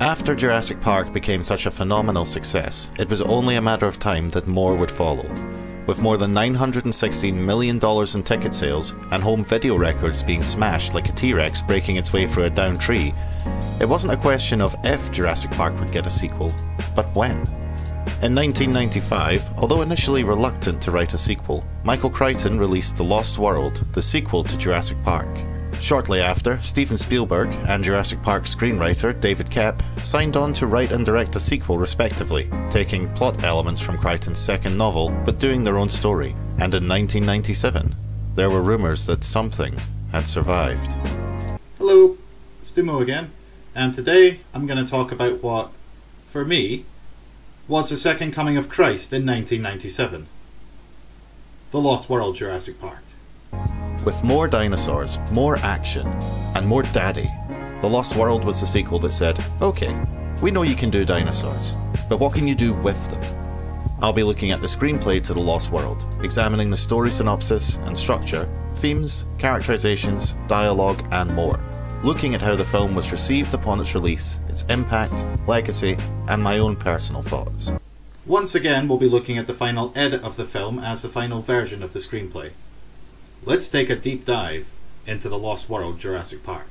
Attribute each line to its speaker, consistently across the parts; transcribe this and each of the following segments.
Speaker 1: After Jurassic Park became such a phenomenal success, it was only a matter of time that more would follow. With more than $916 million in ticket sales and home video records being smashed like a T Rex breaking its way through a downed tree, it wasn't a question of if Jurassic Park would get a sequel, but when. In 1995, although initially reluctant to write a sequel, Michael Crichton released The Lost World, the sequel to Jurassic Park. Shortly after, Steven Spielberg and Jurassic Park screenwriter David Koepp signed on to write and direct a sequel respectively, taking plot elements from Crichton's second novel but doing their own story. And in 1997, there were rumours that something had survived. Hello, it's Stu Mo again, and today I'm going to talk about what, for me, was the second coming of Christ in 1997 The Lost World Jurassic Park. With more dinosaurs, more action, and more daddy, The Lost World was the sequel that said, okay, we know you can do dinosaurs, but what can you do with them? I'll be looking at the screenplay to The Lost World, examining the story synopsis and structure, themes, characterizations, dialogue, and more. Looking at how the film was received upon its release, its impact, legacy, and my own personal thoughts. Once again, we'll be looking at the final edit of the film as the final version of the screenplay. Let's take a deep dive into the Lost World Jurassic Park.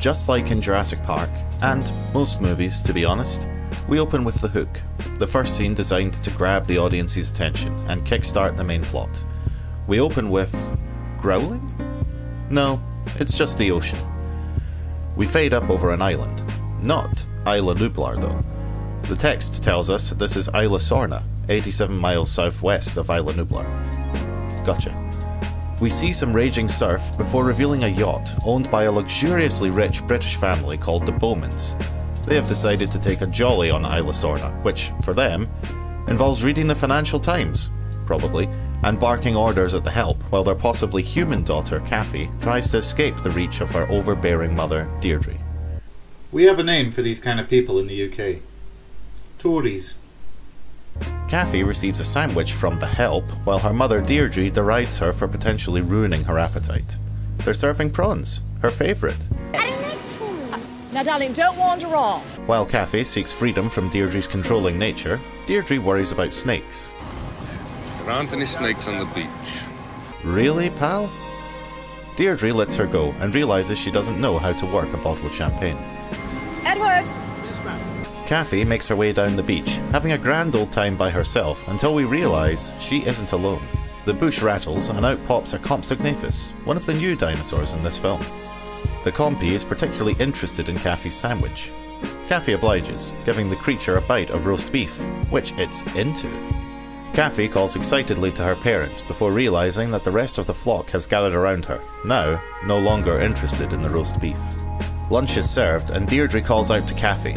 Speaker 1: Just like in Jurassic Park, and most movies to be honest, we open with the hook, the first scene designed to grab the audience's attention and kickstart the main plot. We open with. growling? No, it's just the ocean. We fade up over an island. Not Isla Nublar, though. The text tells us this is Isla Sorna, 87 miles southwest of Isla Nublar. Gotcha. We see some raging surf before revealing a yacht owned by a luxuriously rich British family called the Bowmans, they have decided to take a jolly on Isla Sorna, which, for them, involves reading the Financial Times, probably, and barking orders at the help while their possibly human daughter, Kathy, tries to escape the reach of her overbearing mother, Deirdre. We have a name for these kind of people in the UK Tories. Kathy receives a sandwich from the help while her mother, Deirdre, derides her for potentially ruining her appetite. They're serving prawns, her favourite.
Speaker 2: Now, darling, don't wander off.
Speaker 1: While Kathy seeks freedom from Deirdre's controlling nature, Deirdre worries about snakes.
Speaker 3: There aren't any snakes on the beach.
Speaker 1: Really, pal? Deirdre lets her go and realizes she doesn't know how to work a bottle of champagne.
Speaker 2: Edward!
Speaker 1: Yes, ma'am. Kathy makes her way down the beach, having a grand old time by herself until we realize she isn't alone. The bush rattles and out pops a Compsognathus, one of the new dinosaurs in this film. The Compy is particularly interested in Kathy's sandwich. Kathy obliges, giving the creature a bite of roast beef, which it's into. Kathy calls excitedly to her parents before realizing that the rest of the flock has gathered around her, now no longer interested in the roast beef. Lunch is served and Deirdre calls out to Kathy.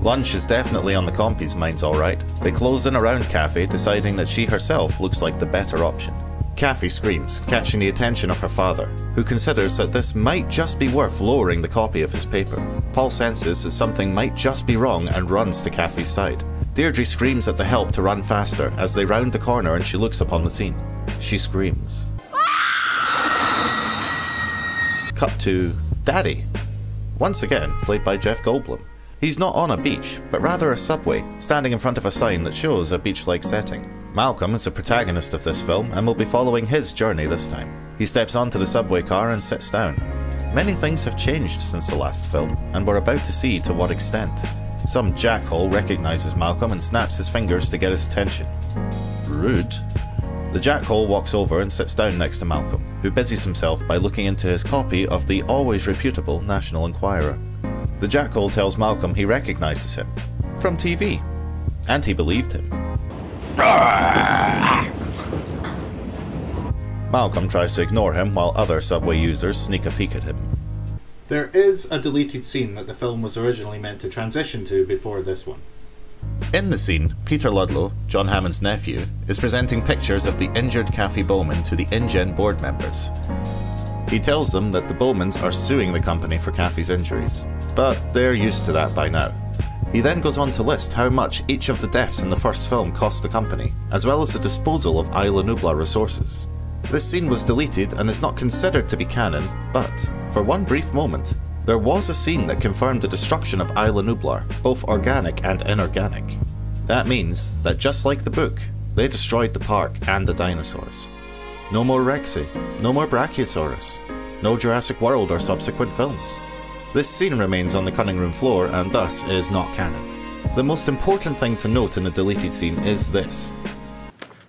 Speaker 1: Lunch is definitely on the Compy's minds alright. They close in around Kathy, deciding that she herself looks like the better option. Kathy screams, catching the attention of her father, who considers that this might just be worth lowering the copy of his paper. Paul senses that something might just be wrong and runs to Kathy's side. Deirdre screams at the help to run faster as they round the corner and she looks upon the scene. She screams. Cut to Daddy. Once again, played by Jeff Goldblum. He's not on a beach, but rather a subway, standing in front of a sign that shows a beach like setting. Malcolm is the protagonist of this film and we'll be following his journey this time. He steps onto the subway car and sits down. Many things have changed since the last film, and we're about to see to what extent. Some jackhole recognizes Malcolm and snaps his fingers to get his attention. Rude. The jackhole walks over and sits down next to Malcolm, who busies himself by looking into his copy of the always reputable National Enquirer. The jackhole tells Malcolm he recognizes him from TV, and he believed him. Malcolm tries to ignore him while other subway users sneak a peek at him. There is a deleted scene that the film was originally meant to transition to before this one. In the scene, Peter Ludlow, John Hammond's nephew, is presenting pictures of the injured Kathy Bowman to the InGen board members. He tells them that the Bowmans are suing the company for Kathy's injuries, but they're used to that by now. He then goes on to list how much each of the deaths in the first film cost the company, as well as the disposal of Isla Nublar resources. This scene was deleted and is not considered to be canon, but, for one brief moment, there was a scene that confirmed the destruction of Isla Nublar, both organic and inorganic. That means that just like the book, they destroyed the park and the dinosaurs. No more Rexy, no more Brachiosaurus, no Jurassic World or subsequent films. This scene remains on the cunning room floor and thus is not canon. The most important thing to note in a deleted scene is this.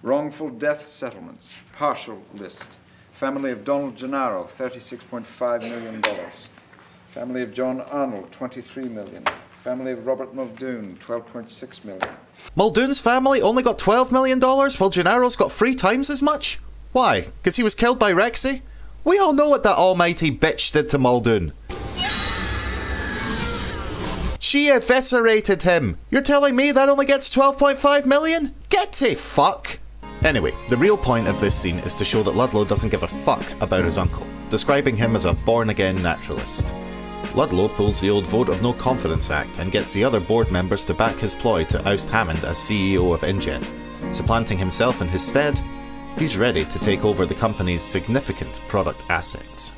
Speaker 4: Wrongful death settlements, partial list. Family of Donald Gennaro, $36.5 million. Family of John Arnold, 23 million. Family of Robert Muldoon, 12.6 million.
Speaker 1: Muldoon's family only got $12 million while Gennaro's got three times as much? Why? Because he was killed by Rexy? We all know what that almighty bitch did to Muldoon. She eviscerated him. You're telling me that only gets 12.5 million? Get to fuck. Anyway, the real point of this scene is to show that Ludlow doesn't give a fuck about his uncle, describing him as a born again naturalist. Ludlow pulls the old Vote of No Confidence Act and gets the other board members to back his ploy to oust Hammond as CEO of InGen. Supplanting himself in his stead, he's ready to take over the company's significant product assets.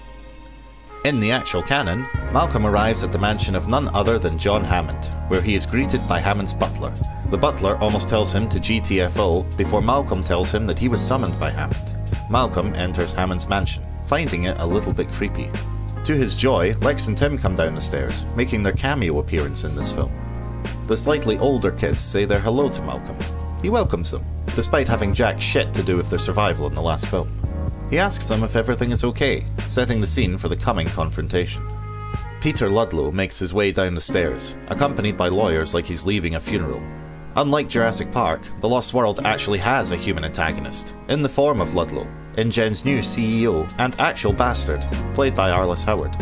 Speaker 1: In the actual canon, Malcolm arrives at the mansion of none other than John Hammond, where he is greeted by Hammond's butler. The butler almost tells him to GTFO before Malcolm tells him that he was summoned by Hammond. Malcolm enters Hammond's mansion, finding it a little bit creepy. To his joy, Lex and Tim come down the stairs, making their cameo appearance in this film. The slightly older kids say their hello to Malcolm. He welcomes them, despite having jack shit to do with their survival in the last film. He asks them if everything is okay, setting the scene for the coming confrontation. Peter Ludlow makes his way down the stairs, accompanied by lawyers like he's leaving a funeral. Unlike Jurassic Park, The Lost World actually has a human antagonist, in the form of Ludlow, InGen's new CEO and actual bastard, played by Arliss Howard.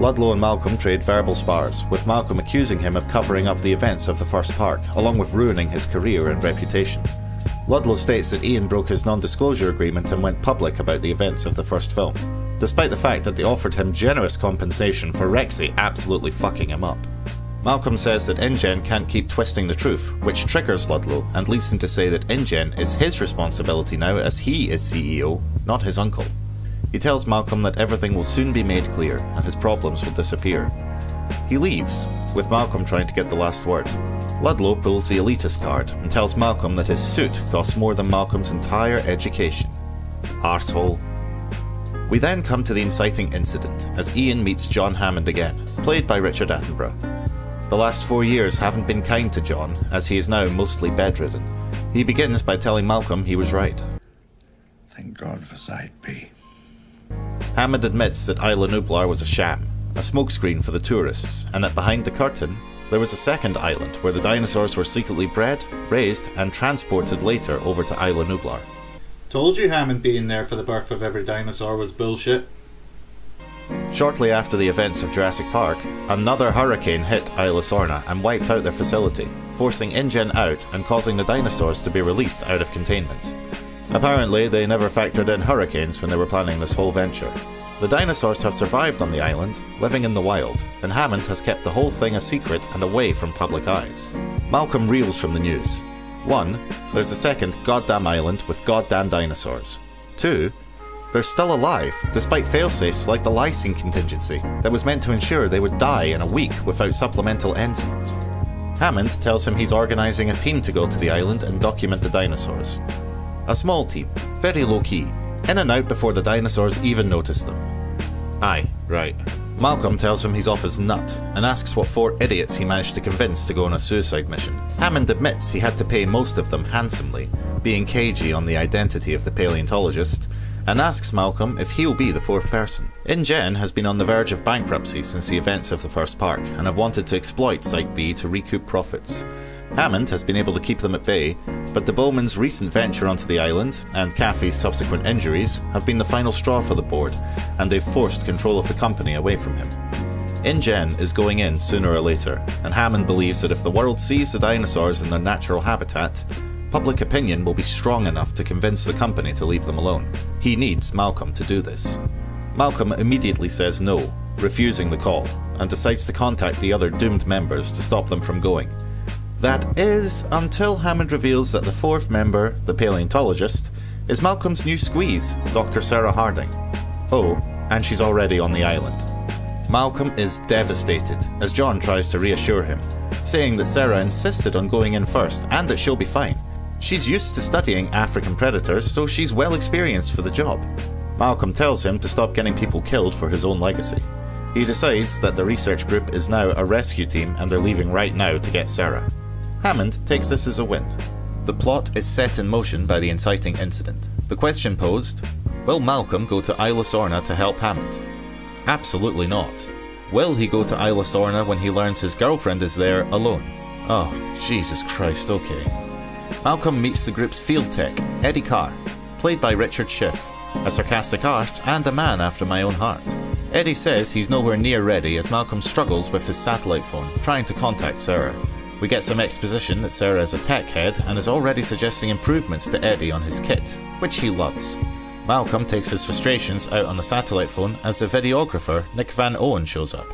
Speaker 1: Ludlow and Malcolm trade verbal spars, with Malcolm accusing him of covering up the events of the first park, along with ruining his career and reputation. Ludlow states that Ian broke his non disclosure agreement and went public about the events of the first film, despite the fact that they offered him generous compensation for Rexy absolutely fucking him up. Malcolm says that InGen can't keep twisting the truth, which triggers Ludlow and leads him to say that InGen is his responsibility now as he is CEO, not his uncle. He tells Malcolm that everything will soon be made clear and his problems will disappear. He leaves, with Malcolm trying to get the last word. Ludlow pulls the elitist card and tells Malcolm that his suit costs more than Malcolm's entire education. Arsehole. We then come to the inciting incident as Ian meets John Hammond again, played by Richard Attenborough. The last four years haven't been kind to John, as he is now mostly bedridden. He begins by telling Malcolm he was right.
Speaker 5: Thank God for Site B.
Speaker 1: Hammond admits that Isla Nublar was a sham, a smokescreen for the tourists, and that behind the curtain, there was a second island where the dinosaurs were secretly bred, raised, and transported later over to Isla Nublar. Told you Hammond being there for the birth of every dinosaur was bullshit. Shortly after the events of Jurassic Park, another hurricane hit Isla Sorna and wiped out their facility, forcing InGen out and causing the dinosaurs to be released out of containment. Apparently, they never factored in hurricanes when they were planning this whole venture. The dinosaurs have survived on the island, living in the wild, and Hammond has kept the whole thing a secret and away from public eyes. Malcolm reels from the news. 1. There's a second goddamn island with goddamn dinosaurs. 2. They're still alive, despite failsafes like the lysine contingency that was meant to ensure they would die in a week without supplemental enzymes. Hammond tells him he's organising a team to go to the island and document the dinosaurs. A small team, very low key, in and out before the dinosaurs even notice them. Aye, right. Malcolm tells him he's off his nut and asks what four idiots he managed to convince to go on a suicide mission. Hammond admits he had to pay most of them handsomely, being cagey on the identity of the paleontologist, and asks Malcolm if he'll be the fourth person. InGen has been on the verge of bankruptcy since the events of the first park and have wanted to exploit Site B to recoup profits. Hammond has been able to keep them at bay, but the Bowmans' recent venture onto the island and Kathy's subsequent injuries have been the final straw for the board, and they've forced control of the company away from him. InGen is going in sooner or later, and Hammond believes that if the world sees the dinosaurs in their natural habitat, public opinion will be strong enough to convince the company to leave them alone. He needs Malcolm to do this. Malcolm immediately says no, refusing the call, and decides to contact the other doomed members to stop them from going. That is until Hammond reveals that the fourth member, the paleontologist, is Malcolm's new squeeze, Dr. Sarah Harding. Oh, and she's already on the island. Malcolm is devastated as John tries to reassure him, saying that Sarah insisted on going in first and that she'll be fine. She's used to studying African predators, so she's well experienced for the job. Malcolm tells him to stop getting people killed for his own legacy. He decides that the research group is now a rescue team and they're leaving right now to get Sarah. Hammond takes this as a win. The plot is set in motion by the inciting incident. The question posed Will Malcolm go to Isla Sorna to help Hammond? Absolutely not. Will he go to Isla Sorna when he learns his girlfriend is there alone? Oh, Jesus Christ, okay. Malcolm meets the group's field tech, Eddie Carr, played by Richard Schiff, a sarcastic arse and a man after my own heart. Eddie says he's nowhere near ready as Malcolm struggles with his satellite phone, trying to contact Sarah. We get some exposition that Sarah is a tech head and is already suggesting improvements to Eddie on his kit, which he loves. Malcolm takes his frustrations out on the satellite phone as the videographer Nick Van Owen shows up,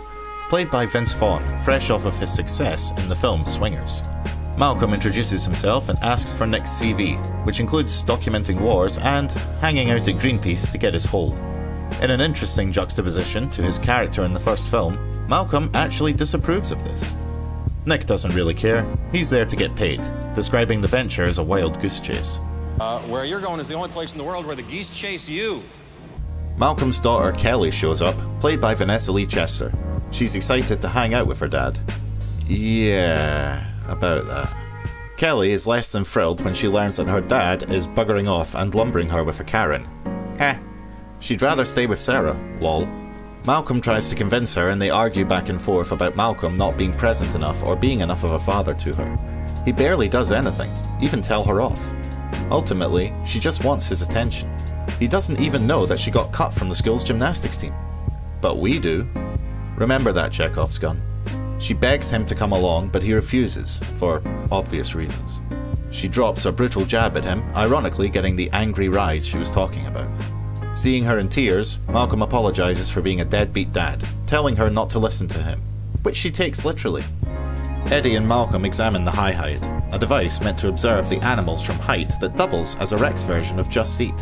Speaker 1: played by Vince Vaughn, fresh off of his success in the film Swingers. Malcolm introduces himself and asks for Nick's CV, which includes documenting wars and hanging out at Greenpeace to get his hole. In an interesting juxtaposition to his character in the first film, Malcolm actually disapproves of this. Nick doesn't really care, he's there to get paid, describing the venture as a wild goose chase.
Speaker 6: Uh, where you're going is the only place in the world where the geese chase you.
Speaker 1: Malcolm's daughter Kelly shows up, played by Vanessa Lee Chester. She's excited to hang out with her dad. Yeah, about that. Kelly is less than thrilled when she learns that her dad is buggering off and lumbering her with a Karen. Heh. She'd rather stay with Sarah, lol. Malcolm tries to convince her and they argue back and forth about Malcolm not being present enough or being enough of a father to her. He barely does anything, even tell her off. Ultimately, she just wants his attention. He doesn't even know that she got cut from the school's gymnastics team. But we do. Remember that, Chekhov's gun. She begs him to come along, but he refuses, for obvious reasons. She drops a brutal jab at him, ironically getting the angry rise she was talking about. Seeing her in tears, Malcolm apologizes for being a deadbeat dad, telling her not to listen to him, which she takes literally. Eddie and Malcolm examine the High Hide, a device meant to observe the animals from height that doubles as a Rex version of Just Eat.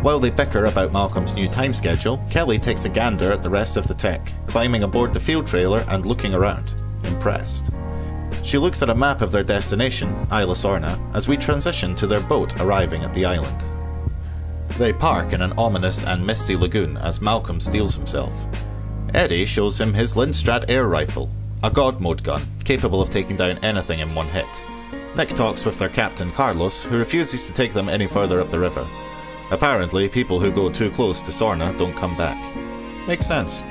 Speaker 1: While they bicker about Malcolm's new time schedule, Kelly takes a gander at the rest of the tech, climbing aboard the field trailer and looking around, impressed. She looks at a map of their destination, Isla Sorna, as we transition to their boat arriving at the island. They park in an ominous and misty lagoon as Malcolm steels himself. Eddie shows him his Lindstradt air rifle, a god mode gun capable of taking down anything in one hit. Nick talks with their captain Carlos, who refuses to take them any further up the river. Apparently, people who go too close to Sorna don't come back. Makes sense.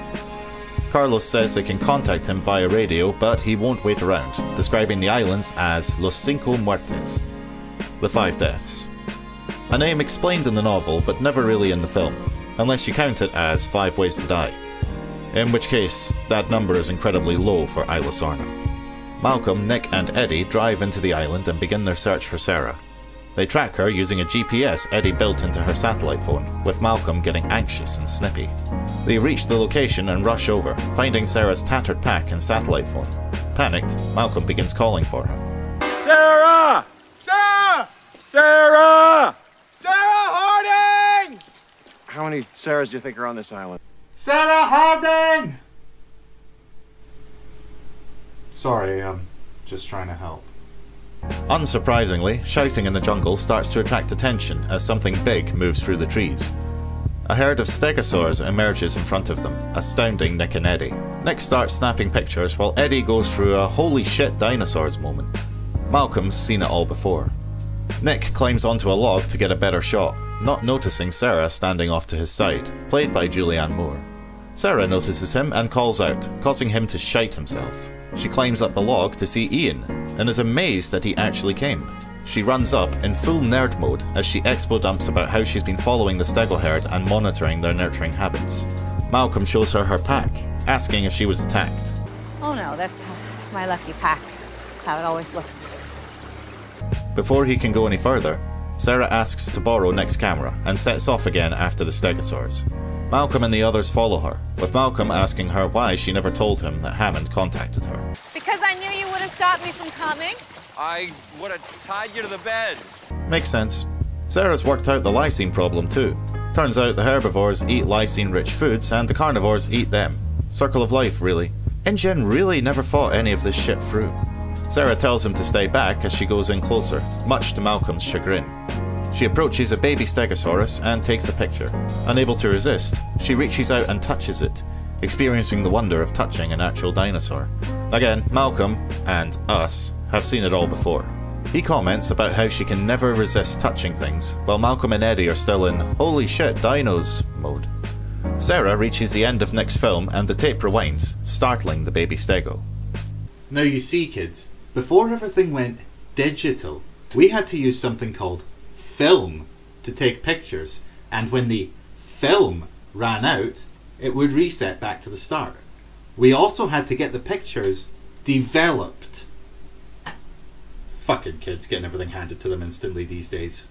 Speaker 1: Carlos says they can contact him via radio, but he won't wait around, describing the islands as Los Cinco Muertes, the Five Deaths. A name explained in the novel, but never really in the film, unless you count it as Five Ways to Die. In which case, that number is incredibly low for Isla Sorna. Malcolm, Nick, and Eddie drive into the island and begin their search for Sarah. They track her using a GPS Eddie built into her satellite phone, with Malcolm getting anxious and snippy. They reach the location and rush over, finding Sarah's tattered pack and satellite phone. Panicked, Malcolm begins calling for her.
Speaker 7: Sarah! Sarah! Sarah! Sarah Harding!
Speaker 6: How many Sarahs do you think are on this island?
Speaker 7: Sarah Harding!
Speaker 1: Sorry, I'm just trying to help. Unsurprisingly, shouting in the jungle starts to attract attention as something big moves through the trees. A herd of stegosaurs emerges in front of them, astounding Nick and Eddie. Nick starts snapping pictures while Eddie goes through a holy shit dinosaurs moment. Malcolm's seen it all before. Nick climbs onto a log to get a better shot, not noticing Sarah standing off to his side, played by Julianne Moore. Sarah notices him and calls out, causing him to shite himself. She climbs up the log to see Ian and is amazed that he actually came. She runs up in full nerd mode as she expo dumps about how she's been following the stego herd and monitoring their nurturing habits. Malcolm shows her her pack, asking if she was attacked.
Speaker 8: Oh no, that's my lucky pack. That's how it always looks.
Speaker 1: Before he can go any further, Sarah asks to borrow Nick's camera and sets off again after the stegosaurs. Malcolm and the others follow her, with Malcolm asking her why she never told him that Hammond contacted her.
Speaker 8: Because I knew you would have stopped me from coming.
Speaker 6: I would have tied you to the bed.
Speaker 1: Makes sense. Sarah's worked out the lysine problem too. Turns out the herbivores eat lysine rich foods and the carnivores eat them. Circle of life, really. InGen really never thought any of this shit through. Sarah tells him to stay back as she goes in closer, much to Malcolm's chagrin. She approaches a baby Stegosaurus and takes a picture. Unable to resist, she reaches out and touches it, experiencing the wonder of touching an actual dinosaur. Again, Malcolm, and us, have seen it all before. He comments about how she can never resist touching things, while Malcolm and Eddie are still in holy shit dinos mode. Sarah reaches the end of Nick's film and the tape rewinds, startling the baby stego.
Speaker 9: Now you see, kids, before everything went digital, we had to use something called film to take pictures, and when the film ran out, it would reset back to the start. We also had to get the pictures developed. Fucking kids getting everything handed to them instantly these days.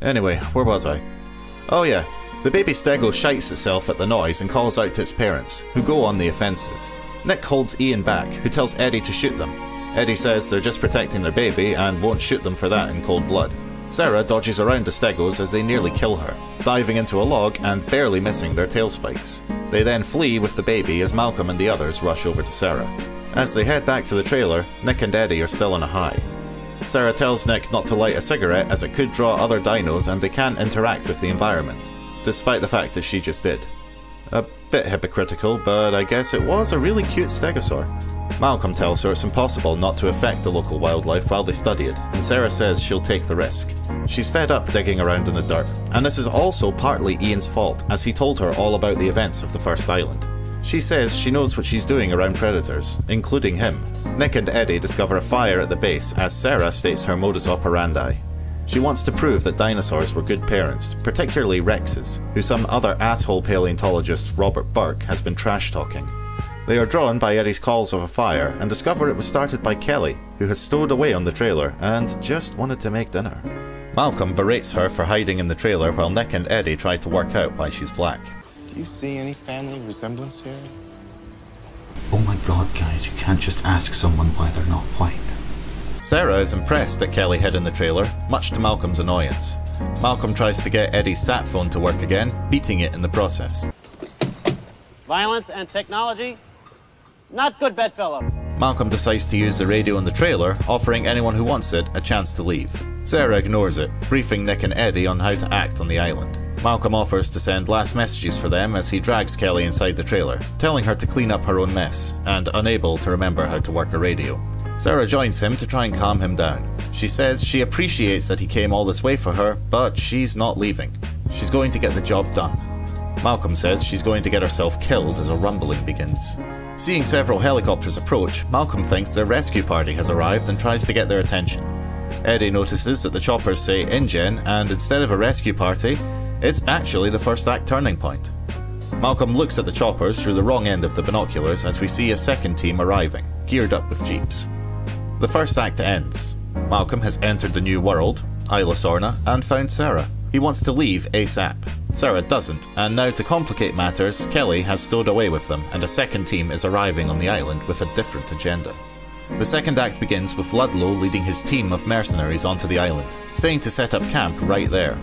Speaker 1: Anyway, where was I? Oh yeah, the baby stego shites itself at the noise and calls out to its parents, who go on the offensive. Nick holds Ian back, who tells Eddie to shoot them. Eddie says they're just protecting their baby and won't shoot them for that in cold blood. Sarah dodges around the stegos as they nearly kill her, diving into a log and barely missing their tail spikes. They then flee with the baby as Malcolm and the others rush over to Sarah. As they head back to the trailer, Nick and Eddie are still on a high. Sarah tells Nick not to light a cigarette as it could draw other dinos and they can't interact with the environment, despite the fact that she just did. A bit hypocritical, but I guess it was a really cute stegosaur. Malcolm tells her it's impossible not to affect the local wildlife while they study it, and Sarah says she'll take the risk. She's fed up digging around in the dirt, and this is also partly Ian's fault, as he told her all about the events of the first island. She says she knows what she's doing around predators, including him. Nick and Eddie discover a fire at the base as Sarah states her modus operandi. She wants to prove that dinosaurs were good parents, particularly Rex's, who some other asshole paleontologist Robert Burke has been trash talking. They are drawn by Eddie's calls of a fire and discover it was started by Kelly, who had stowed away on the trailer and just wanted to make dinner. Malcolm berates her for hiding in the trailer while Nick and Eddie try to work out why she's black.
Speaker 10: Do you see any family resemblance here?
Speaker 9: Oh my god, guys, you can't just ask someone why they're not white.
Speaker 1: Sarah is impressed that Kelly hid in the trailer, much to Malcolm's annoyance. Malcolm tries to get Eddie's sat phone to work again, beating it in the process.
Speaker 11: Violence and technology? Not good, bedfellow.
Speaker 1: Malcolm decides to use the radio in the trailer, offering anyone who wants it a chance to leave. Sarah ignores it, briefing Nick and Eddie on how to act on the island. Malcolm offers to send last messages for them as he drags Kelly inside the trailer, telling her to clean up her own mess, and unable to remember how to work a radio. Sarah joins him to try and calm him down. She says she appreciates that he came all this way for her, but she's not leaving. She's going to get the job done. Malcolm says she's going to get herself killed as a rumbling begins. Seeing several helicopters approach, Malcolm thinks their rescue party has arrived and tries to get their attention. Eddie notices that the choppers say InGen, and instead of a rescue party, it's actually the first act turning point. Malcolm looks at the choppers through the wrong end of the binoculars as we see a second team arriving, geared up with jeeps. The first act ends. Malcolm has entered the new world, Isla Sorna, and found Sarah. He wants to leave ASAP. Sarah doesn't, and now to complicate matters, Kelly has stowed away with them, and a second team is arriving on the island with a different agenda. The second act begins with Ludlow leading his team of mercenaries onto the island, saying to set up camp right there.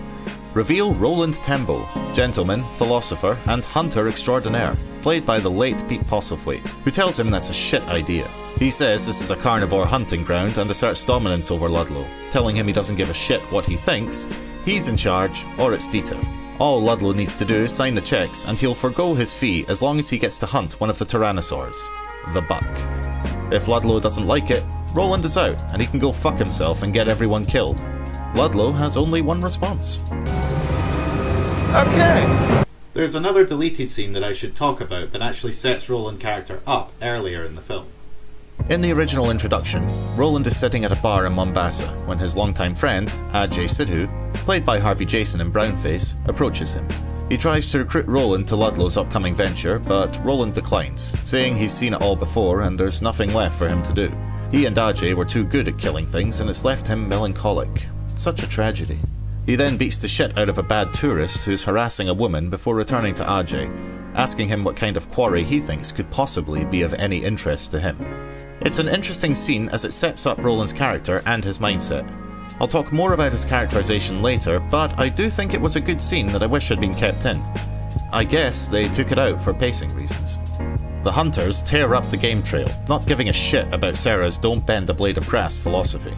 Speaker 1: Reveal Roland Tembo, gentleman, philosopher, and hunter extraordinaire, played by the late Pete Postlethwaite, who tells him that's a shit idea. He says this is a carnivore hunting ground and asserts dominance over Ludlow, telling him he doesn't give a shit what he thinks, he's in charge, or it's Dieter. All Ludlow needs to do is sign the checks, and he'll forego his fee as long as he gets to hunt one of the Tyrannosaurs, the buck. If Ludlow doesn't like it, Roland is out, and he can go fuck himself and get everyone killed. Ludlow has only one response.
Speaker 9: Okay. There's another deleted scene that I should talk about that actually sets Roland's character up earlier in the film.
Speaker 1: In the original introduction, Roland is sitting at a bar in Mombasa when his longtime friend, Ajay Sidhu, played by Harvey Jason in Brownface, approaches him. He tries to recruit Roland to Ludlow's upcoming venture, but Roland declines, saying he's seen it all before and there's nothing left for him to do. He and Ajay were too good at killing things and it's left him melancholic. Such a tragedy. He then beats the shit out of a bad tourist who's harassing a woman before returning to Ajay, asking him what kind of quarry he thinks could possibly be of any interest to him. It's an interesting scene as it sets up Roland's character and his mindset. I'll talk more about his characterization later, but I do think it was a good scene that I wish had been kept in. I guess they took it out for pacing reasons. The hunters tear up the game trail, not giving a shit about Sarah's don't bend a blade of grass philosophy.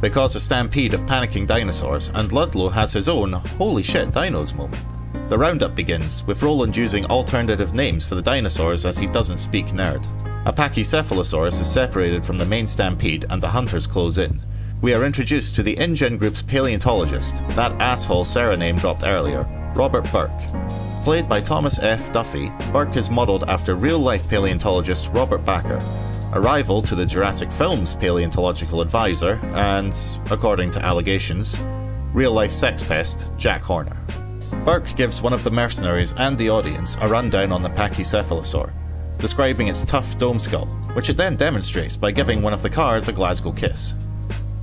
Speaker 1: They cause a stampede of panicking dinosaurs, and Ludlow has his own holy shit dinos moment. The roundup begins, with Roland using alternative names for the dinosaurs as he doesn't speak nerd. A Pachycephalosaurus is separated from the main stampede and the hunters close in. We are introduced to the InGen Group's paleontologist, that asshole Sarah name dropped earlier, Robert Burke. Played by Thomas F. Duffy, Burke is modelled after real life paleontologist Robert Bakker, a rival to the Jurassic Films paleontological advisor, and, according to allegations, real life sex pest Jack Horner. Burke gives one of the mercenaries and the audience a rundown on the Pachycephalosaur, describing its tough dome skull, which it then demonstrates by giving one of the cars a Glasgow kiss.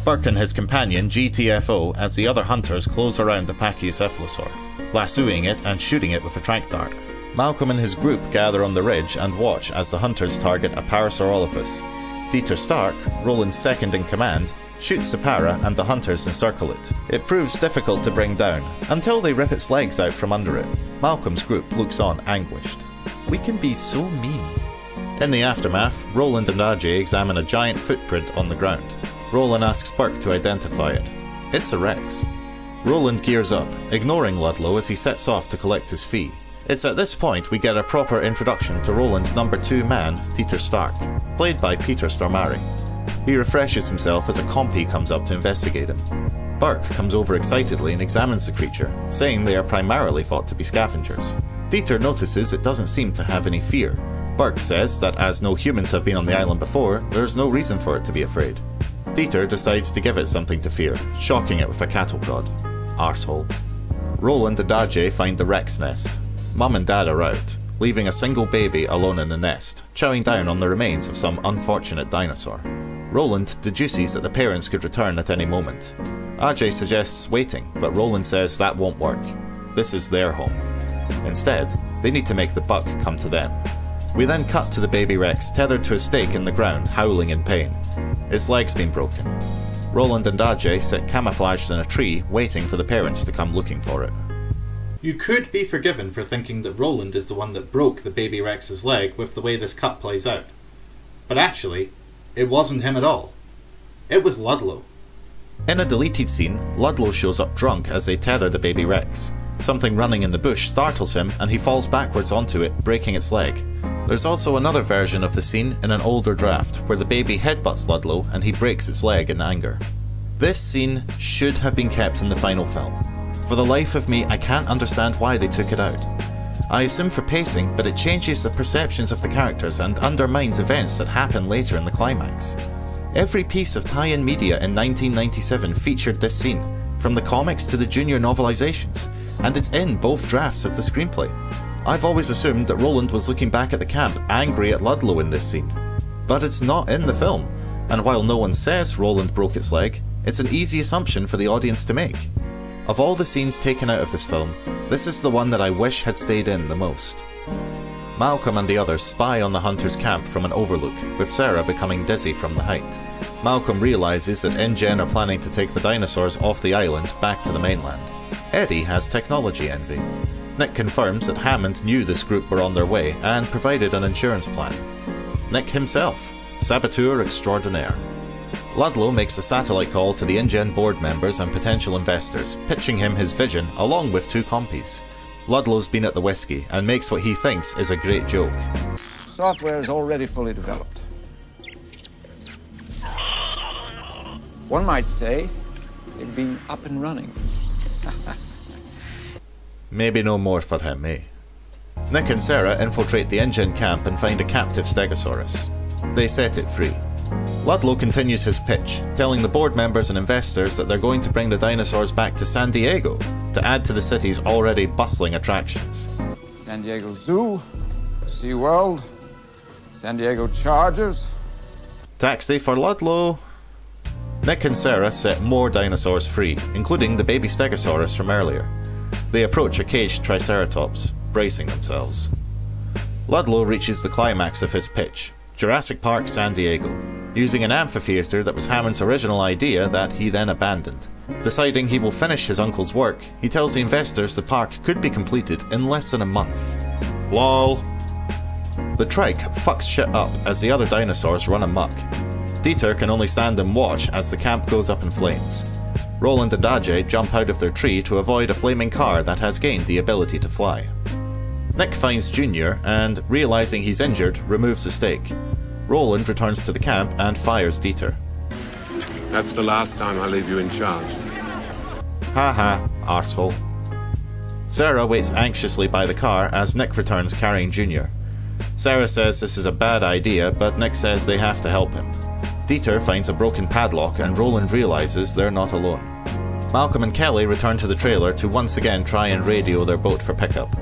Speaker 1: Burke and his companion GTFO as the other hunters close around the Pachycephalosaur, lassoing it and shooting it with a tranq dart. Malcolm and his group gather on the ridge and watch as the hunters target a Parasaurolophus. Dieter Stark, Roland's second in command, shoots the para and the hunters encircle it. It proves difficult to bring down, until they rip its legs out from under it. Malcolm's group looks on anguished. We can be so mean. In the aftermath, Roland and Ajay examine a giant footprint on the ground. Roland asks Burke to identify it. It's a Rex. Roland gears up, ignoring Ludlow as he sets off to collect his fee. It's at this point we get a proper introduction to Roland's number two man, Dieter Stark, played by Peter Stormare. He refreshes himself as a compy comes up to investigate him. Burke comes over excitedly and examines the creature, saying they are primarily thought to be scavengers. Dieter notices it doesn't seem to have any fear. Burke says that as no humans have been on the island before, there's no reason for it to be afraid. Dieter decides to give it something to fear, shocking it with a cattle prod. Arsehole. Roland and Ajay find the Rex nest. Mum and Dad are out, leaving a single baby alone in the nest, chowing down on the remains of some unfortunate dinosaur. Roland deduces that the parents could return at any moment. Ajay suggests waiting, but Roland says that won't work. This is their home. Instead, they need to make the buck come to them. We then cut to the baby Rex tethered to a stake in the ground, howling in pain. Its leg's been broken. Roland and Ajay sit camouflaged in a tree, waiting for the parents to come looking for it.
Speaker 9: You could be forgiven for thinking that Roland is the one that broke the baby Rex's leg with the way this cut plays out. But actually, it wasn't him at all. It was Ludlow.
Speaker 1: In a deleted scene, Ludlow shows up drunk as they tether the baby Rex. Something running in the bush startles him and he falls backwards onto it, breaking its leg. There's also another version of the scene in an older draft where the baby headbutts Ludlow and he breaks its leg in anger. This scene should have been kept in the final film. For the life of me, I can't understand why they took it out. I assume for pacing, but it changes the perceptions of the characters and undermines events that happen later in the climax. Every piece of tie in media in 1997 featured this scene, from the comics to the junior novelizations, and it's in both drafts of the screenplay. I've always assumed that Roland was looking back at the camp, angry at Ludlow in this scene. But it's not in the film, and while no one says Roland broke its leg, it's an easy assumption for the audience to make. Of all the scenes taken out of this film, this is the one that I wish had stayed in the most. Malcolm and the others spy on the hunter's camp from an overlook, with Sarah becoming dizzy from the height. Malcolm realizes that InGen are planning to take the dinosaurs off the island back to the mainland. Eddie has technology envy. Nick confirms that Hammond knew this group were on their way and provided an insurance plan. Nick himself, saboteur extraordinaire. Ludlow makes a satellite call to the InGen board members and potential investors, pitching him his vision along with two compies. Ludlow's been at the whiskey and makes what he thinks is a great joke.
Speaker 4: Software is already fully developed. One might say they've been up and running.
Speaker 1: Maybe no more for him, eh? Nick and Sarah infiltrate the InGen camp and find a captive Stegosaurus. They set it free. Ludlow continues his pitch, telling the board members and investors that they're going to bring the dinosaurs back to San Diego to add to the city's already bustling attractions.
Speaker 4: San Diego Zoo, SeaWorld, San Diego Chargers.
Speaker 1: Taxi for Ludlow. Nick and Sarah set more dinosaurs free, including the baby Stegosaurus from earlier. They approach a caged Triceratops, bracing themselves. Ludlow reaches the climax of his pitch Jurassic Park San Diego, using an amphitheatre that was Hammond's original idea that he then abandoned. Deciding he will finish his uncle's work, he tells the investors the park could be completed in less than a month. LOL. The trike fucks shit up as the other dinosaurs run amok. Dieter can only stand and watch as the camp goes up in flames. Roland and Ajay jump out of their tree to avoid a flaming car that has gained the ability to fly. Nick finds Junior and, realizing he's injured, removes the stake. Roland returns to the camp and fires Dieter.
Speaker 12: That's the last time I leave you in charge.
Speaker 1: Haha, arsehole. Sarah waits anxiously by the car as Nick returns carrying Junior. Sarah says this is a bad idea, but Nick says they have to help him. Dieter finds a broken padlock and Roland realizes they're not alone. Malcolm and Kelly return to the trailer to once again try and radio their boat for pickup.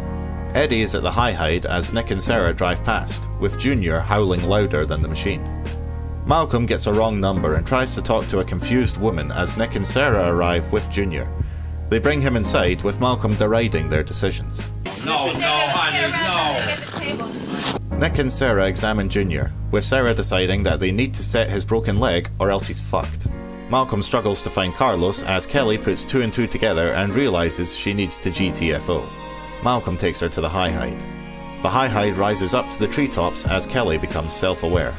Speaker 1: Eddie is at the high hide as Nick and Sarah drive past, with Junior howling louder than the machine. Malcolm gets a wrong number and tries to talk to a confused woman as Nick and Sarah arrive with Junior. They bring him inside, with Malcolm deriding their decisions.
Speaker 7: No, no, honey, no.
Speaker 1: Nick and Sarah examine Junior, with Sarah deciding that they need to set his broken leg or else he's fucked. Malcolm struggles to find Carlos as Kelly puts two and two together and realizes she needs to GTFO. Malcolm takes her to the high hide. The high hide rises up to the treetops as Kelly becomes self aware.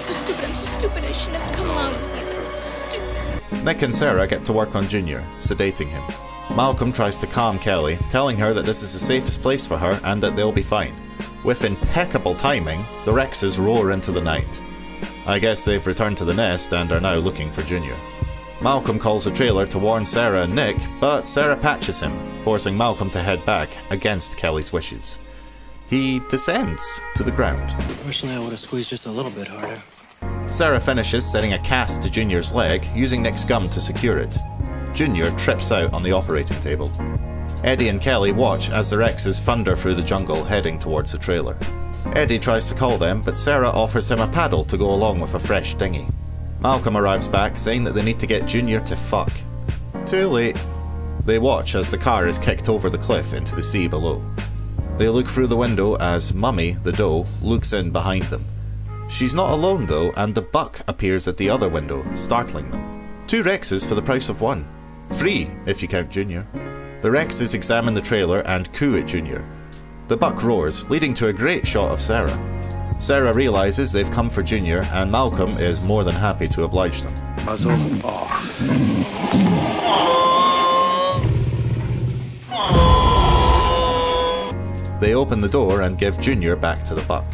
Speaker 13: So stupid, I'm so stupid. I shouldn't have come along with you. Stupid.
Speaker 1: Nick and Sarah get to work on Junior, sedating him. Malcolm tries to calm Kelly, telling her that this is the safest place for her and that they'll be fine. With impeccable timing, the Rexes roar into the night. I guess they've returned to the nest and are now looking for Junior. Malcolm calls the trailer to warn Sarah and Nick, but Sarah patches him, forcing Malcolm to head back against Kelly's wishes. He descends to the ground.
Speaker 14: Personally, I would have squeezed just a little bit harder.
Speaker 1: Sarah finishes setting a cast to Junior's leg, using Nick's gum to secure it. Junior trips out on the operating table. Eddie and Kelly watch as the Rexes thunder through the jungle, heading towards the trailer. Eddie tries to call them, but Sarah offers him a paddle to go along with a fresh dinghy. Malcolm arrives back, saying that they need to get Junior to fuck. Too late. They watch as the car is kicked over the cliff into the sea below. They look through the window as Mummy, the doe, looks in behind them. She's not alone though, and the buck appears at the other window, startling them. Two Rexes for the price of one. Three, if you count Junior. The Rexes examine the trailer and coo at Junior. The buck roars, leading to a great shot of Sarah. Sarah realizes they've come for Junior, and Malcolm is more than happy to oblige them.
Speaker 12: Puzzle off.
Speaker 1: They open the door and give Junior back to the buck.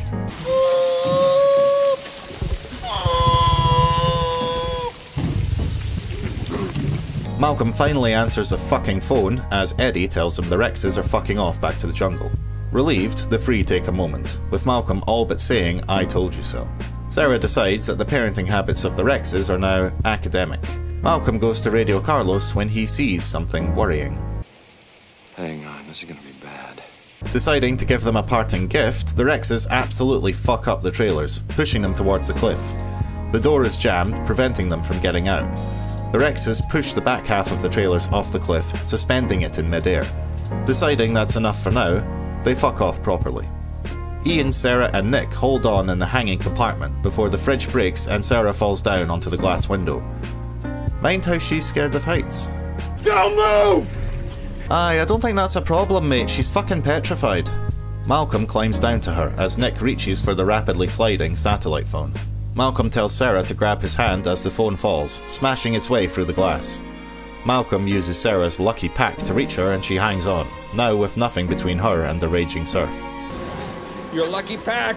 Speaker 1: Malcolm finally answers the fucking phone as Eddie tells him the Rexes are fucking off back to the jungle. Relieved, the three take a moment, with Malcolm all but saying, I told you so. Sarah decides that the parenting habits of the Rexes are now academic. Malcolm goes to Radio Carlos when he sees something worrying.
Speaker 12: Hang on, this is gonna be bad.
Speaker 1: Deciding to give them a parting gift, the Rexes absolutely fuck up the trailers, pushing them towards the cliff. The door is jammed, preventing them from getting out. The Rexes push the back half of the trailers off the cliff, suspending it in midair. Deciding that's enough for now, they fuck off properly. Ian, Sarah, and Nick hold on in the hanging compartment before the fridge breaks and Sarah falls down onto the glass window. Mind how she's scared of heights?
Speaker 7: Don't move!
Speaker 1: Aye, I don't think that's a problem, mate. She's fucking petrified. Malcolm climbs down to her as Nick reaches for the rapidly sliding satellite phone. Malcolm tells Sarah to grab his hand as the phone falls, smashing its way through the glass. Malcolm uses Sarah's lucky pack to reach her and she hangs on, now with nothing between her and the raging surf.
Speaker 7: Your lucky pack!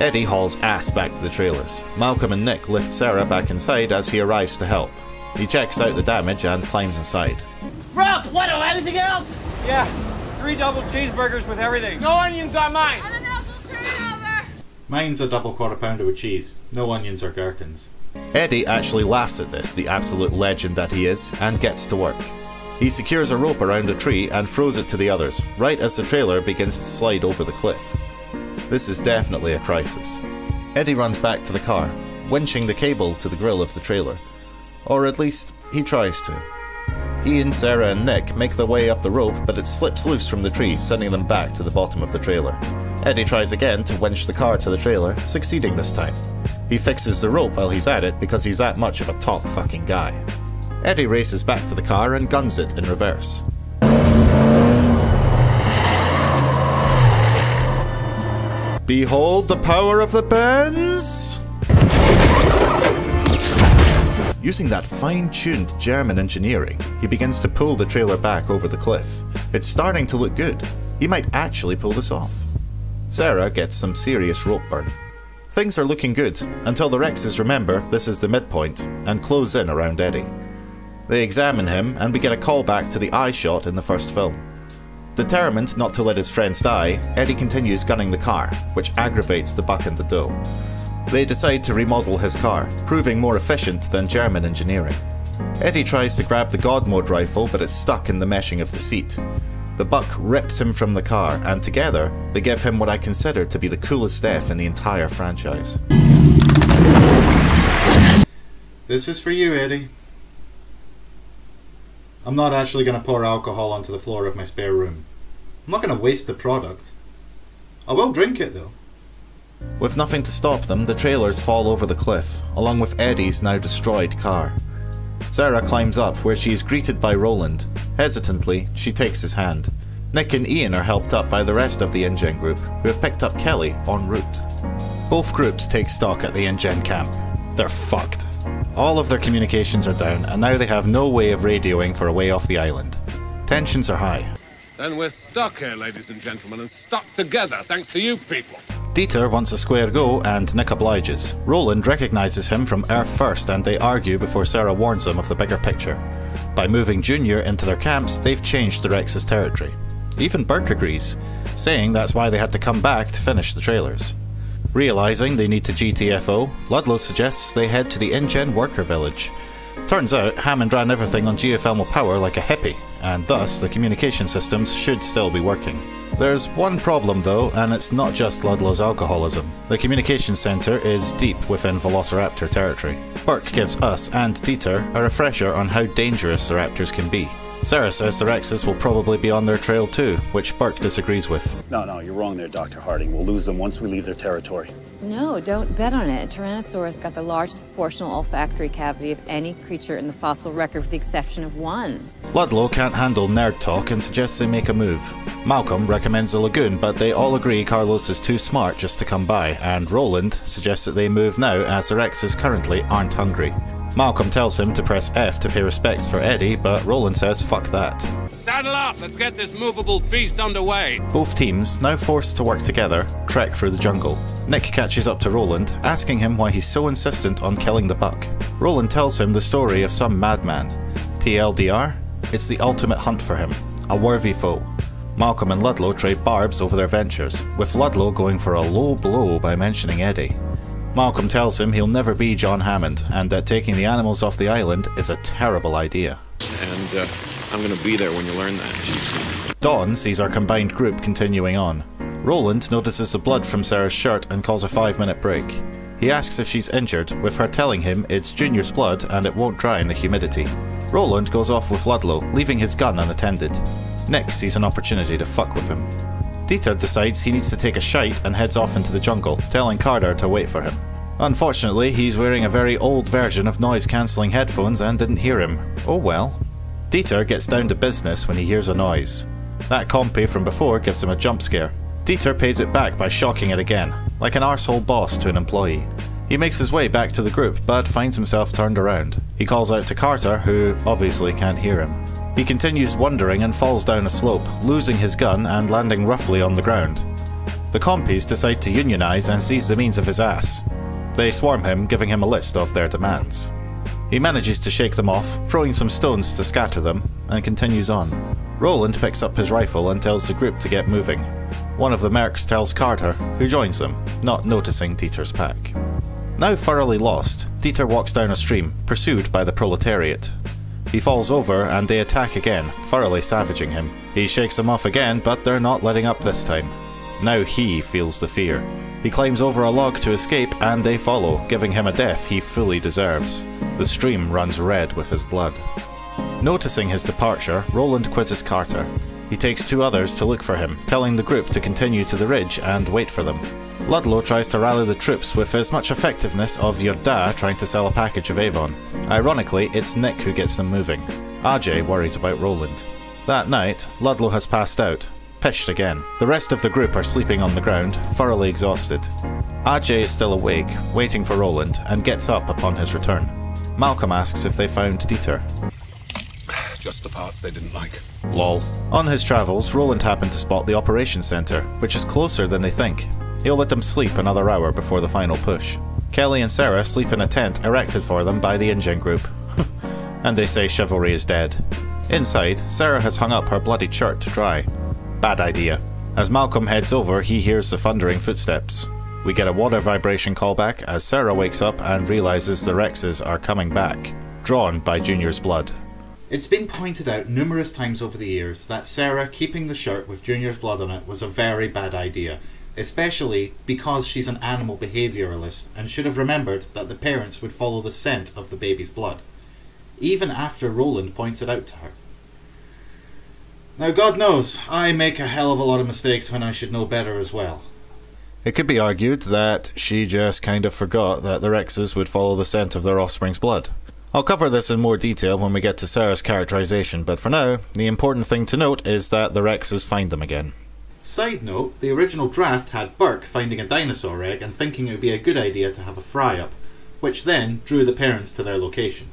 Speaker 1: Eddie hauls ass back to the trailers. Malcolm and Nick lift Sarah back inside as he arrives to help. He checks out the damage and climbs inside.
Speaker 11: Rob, what? oh, Anything else?
Speaker 15: Yeah, three double cheeseburgers with everything.
Speaker 7: No onions on mine!
Speaker 9: Mine's a double quarter pounder with cheese. No onions or gherkins.
Speaker 1: Eddie actually laughs at this, the absolute legend that he is, and gets to work. He secures a rope around a tree and throws it to the others, right as the trailer begins to slide over the cliff. This is definitely a crisis. Eddie runs back to the car, winching the cable to the grill of the trailer. Or at least, he tries to. Ian, Sarah, and Nick make their way up the rope, but it slips loose from the tree, sending them back to the bottom of the trailer. Eddie tries again to winch the car to the trailer, succeeding this time. He fixes the rope while he's at it because he's that much of a top fucking guy. Eddie races back to the car and guns it in reverse. Behold the power of the Benz! Using that fine-tuned German engineering, he begins to pull the trailer back over the cliff. It's starting to look good. He might actually pull this off. Sarah gets some serious rope burn. Things are looking good, until the Rexes remember this is the midpoint and close in around Eddie. They examine him, and we get a callback to the eye shot in the first film. Determined not to let his friends die, Eddie continues gunning the car, which aggravates the buck and the doe. They decide to remodel his car, proving more efficient than German engineering. Eddie tries to grab the God Mode rifle, but it's stuck in the meshing of the seat. The buck rips him from the car, and together, they give him what I consider to be the coolest death in the entire franchise.
Speaker 9: This is for you, Eddie. I'm not actually going to pour alcohol onto the floor of my spare room. I'm not going to waste the product. I will drink it though.
Speaker 1: With nothing to stop them, the trailers fall over the cliff, along with Eddie's now destroyed car. Sarah climbs up, where she is greeted by Roland. Hesitantly, she takes his hand. Nick and Ian are helped up by the rest of the InGen group, who have picked up Kelly en route. Both groups take stock at the InGen camp. They're fucked. All of their communications are down, and now they have no way of radioing for a way off the island. Tensions are high.
Speaker 12: Then we're stuck here, ladies and gentlemen, and stuck together thanks to you people.
Speaker 1: Dieter wants a square go, and Nick obliges. Roland recognizes him from Earth First, and they argue before Sarah warns him of the bigger picture. By moving Junior into their camps, they've changed the Rex's territory. Even Burke agrees, saying that's why they had to come back to finish the trailers. Realizing they need to GTFO, Ludlow suggests they head to the InGen worker village. Turns out Hammond ran everything on geothermal power like a hippie, and thus the communication systems should still be working. There's one problem though, and it's not just Ludlow's alcoholism. The communication centre is deep within Velociraptor territory. Burke gives us and Dieter a refresher on how dangerous the raptors can be. Sarah says the Rexes will probably be on their trail too, which Burke disagrees with.
Speaker 16: No, no, you're wrong there, Dr. Harding. We'll lose them once we leave their territory.
Speaker 8: No, don't bet on it. Tyrannosaurus got the largest proportional olfactory cavity of any creature in the fossil record with the exception of one.
Speaker 1: Ludlow can't handle nerd talk and suggests they make a move. Malcolm recommends a lagoon, but they all agree Carlos is too smart just to come by, and Roland suggests that they move now as the Rexes currently aren't hungry. Malcolm tells him to press F to pay respects for Eddie, but Roland says fuck that.
Speaker 12: Saddle up! Let's get this movable feast underway!
Speaker 1: Both teams, now forced to work together, trek through the jungle. Nick catches up to Roland, asking him why he's so insistent on killing the buck. Roland tells him the story of some madman. TLDR? It's the ultimate hunt for him, a worthy foe. Malcolm and Ludlow trade barbs over their ventures, with Ludlow going for a low blow by mentioning Eddie. Malcolm tells him he'll never be John Hammond, and that taking the animals off the island is a terrible idea.
Speaker 12: And uh, I'm gonna be there when you learn that.
Speaker 1: Dawn sees our combined group continuing on. Roland notices the blood from Sarah's shirt and calls a five minute break. He asks if she's injured, with her telling him it's Junior's blood and it won't dry in the humidity. Roland goes off with Ludlow, leaving his gun unattended. Nick sees an opportunity to fuck with him. Dieter decides he needs to take a shite and heads off into the jungle, telling Carter to wait for him. Unfortunately, he's wearing a very old version of noise cancelling headphones and didn't hear him. Oh well. Dieter gets down to business when he hears a noise. That compy from before gives him a jump scare. Dieter pays it back by shocking it again, like an arsehole boss to an employee. He makes his way back to the group, but finds himself turned around. He calls out to Carter, who obviously can't hear him. He continues wandering and falls down a slope, losing his gun and landing roughly on the ground. The compies decide to unionize and seize the means of his ass. They swarm him, giving him a list of their demands. He manages to shake them off, throwing some stones to scatter them, and continues on. Roland picks up his rifle and tells the group to get moving. One of the mercs tells Carter, who joins them, not noticing Dieter's pack. Now thoroughly lost, Dieter walks down a stream, pursued by the proletariat. He falls over and they attack again, thoroughly savaging him. He shakes them off again, but they're not letting up this time. Now he feels the fear. He climbs over a log to escape, and they follow, giving him a death he fully deserves. The stream runs red with his blood. Noticing his departure, Roland quizzes Carter. He takes two others to look for him, telling the group to continue to the ridge and wait for them. Ludlow tries to rally the troops with as much effectiveness of your da trying to sell a package of Avon. Ironically, it's Nick who gets them moving. Ajay worries about Roland. That night, Ludlow has passed out, pished again. The rest of the group are sleeping on the ground, thoroughly exhausted. Ajay is still awake, waiting for Roland, and gets up upon his return. Malcolm asks if they found Dieter.
Speaker 12: Just the parts they didn't like.
Speaker 1: Lol. On his travels, Roland happened to spot the operations centre, which is closer than they think. He'll let them sleep another hour before the final push. Kelly and Sarah sleep in a tent erected for them by the InGen group. and they say chivalry is dead. Inside, Sarah has hung up her bloody shirt to dry. Bad idea. As Malcolm heads over, he hears the thundering footsteps. We get a water vibration callback as Sarah wakes up and realizes the Rexes are coming back, drawn by Junior's blood.
Speaker 9: It's been pointed out numerous times over the years that Sarah keeping the shirt with Junior's blood on it was a very bad idea, especially because she's an animal behaviouralist and should have remembered that the parents would follow the scent of the baby's blood, even after Roland points it out to her. Now, God knows, I make a hell of a lot of mistakes when I should know better as well.
Speaker 1: It could be argued that she just kind of forgot that the Rexes would follow the scent of their offspring's blood. I'll cover this in more detail when we get to Sarah's characterization, but for now, the important thing to note is that the Rexes find them again.
Speaker 9: Side note, the original draft had Burke finding a dinosaur egg and thinking it would be a good idea to have a fry up, which then drew the parents to their location.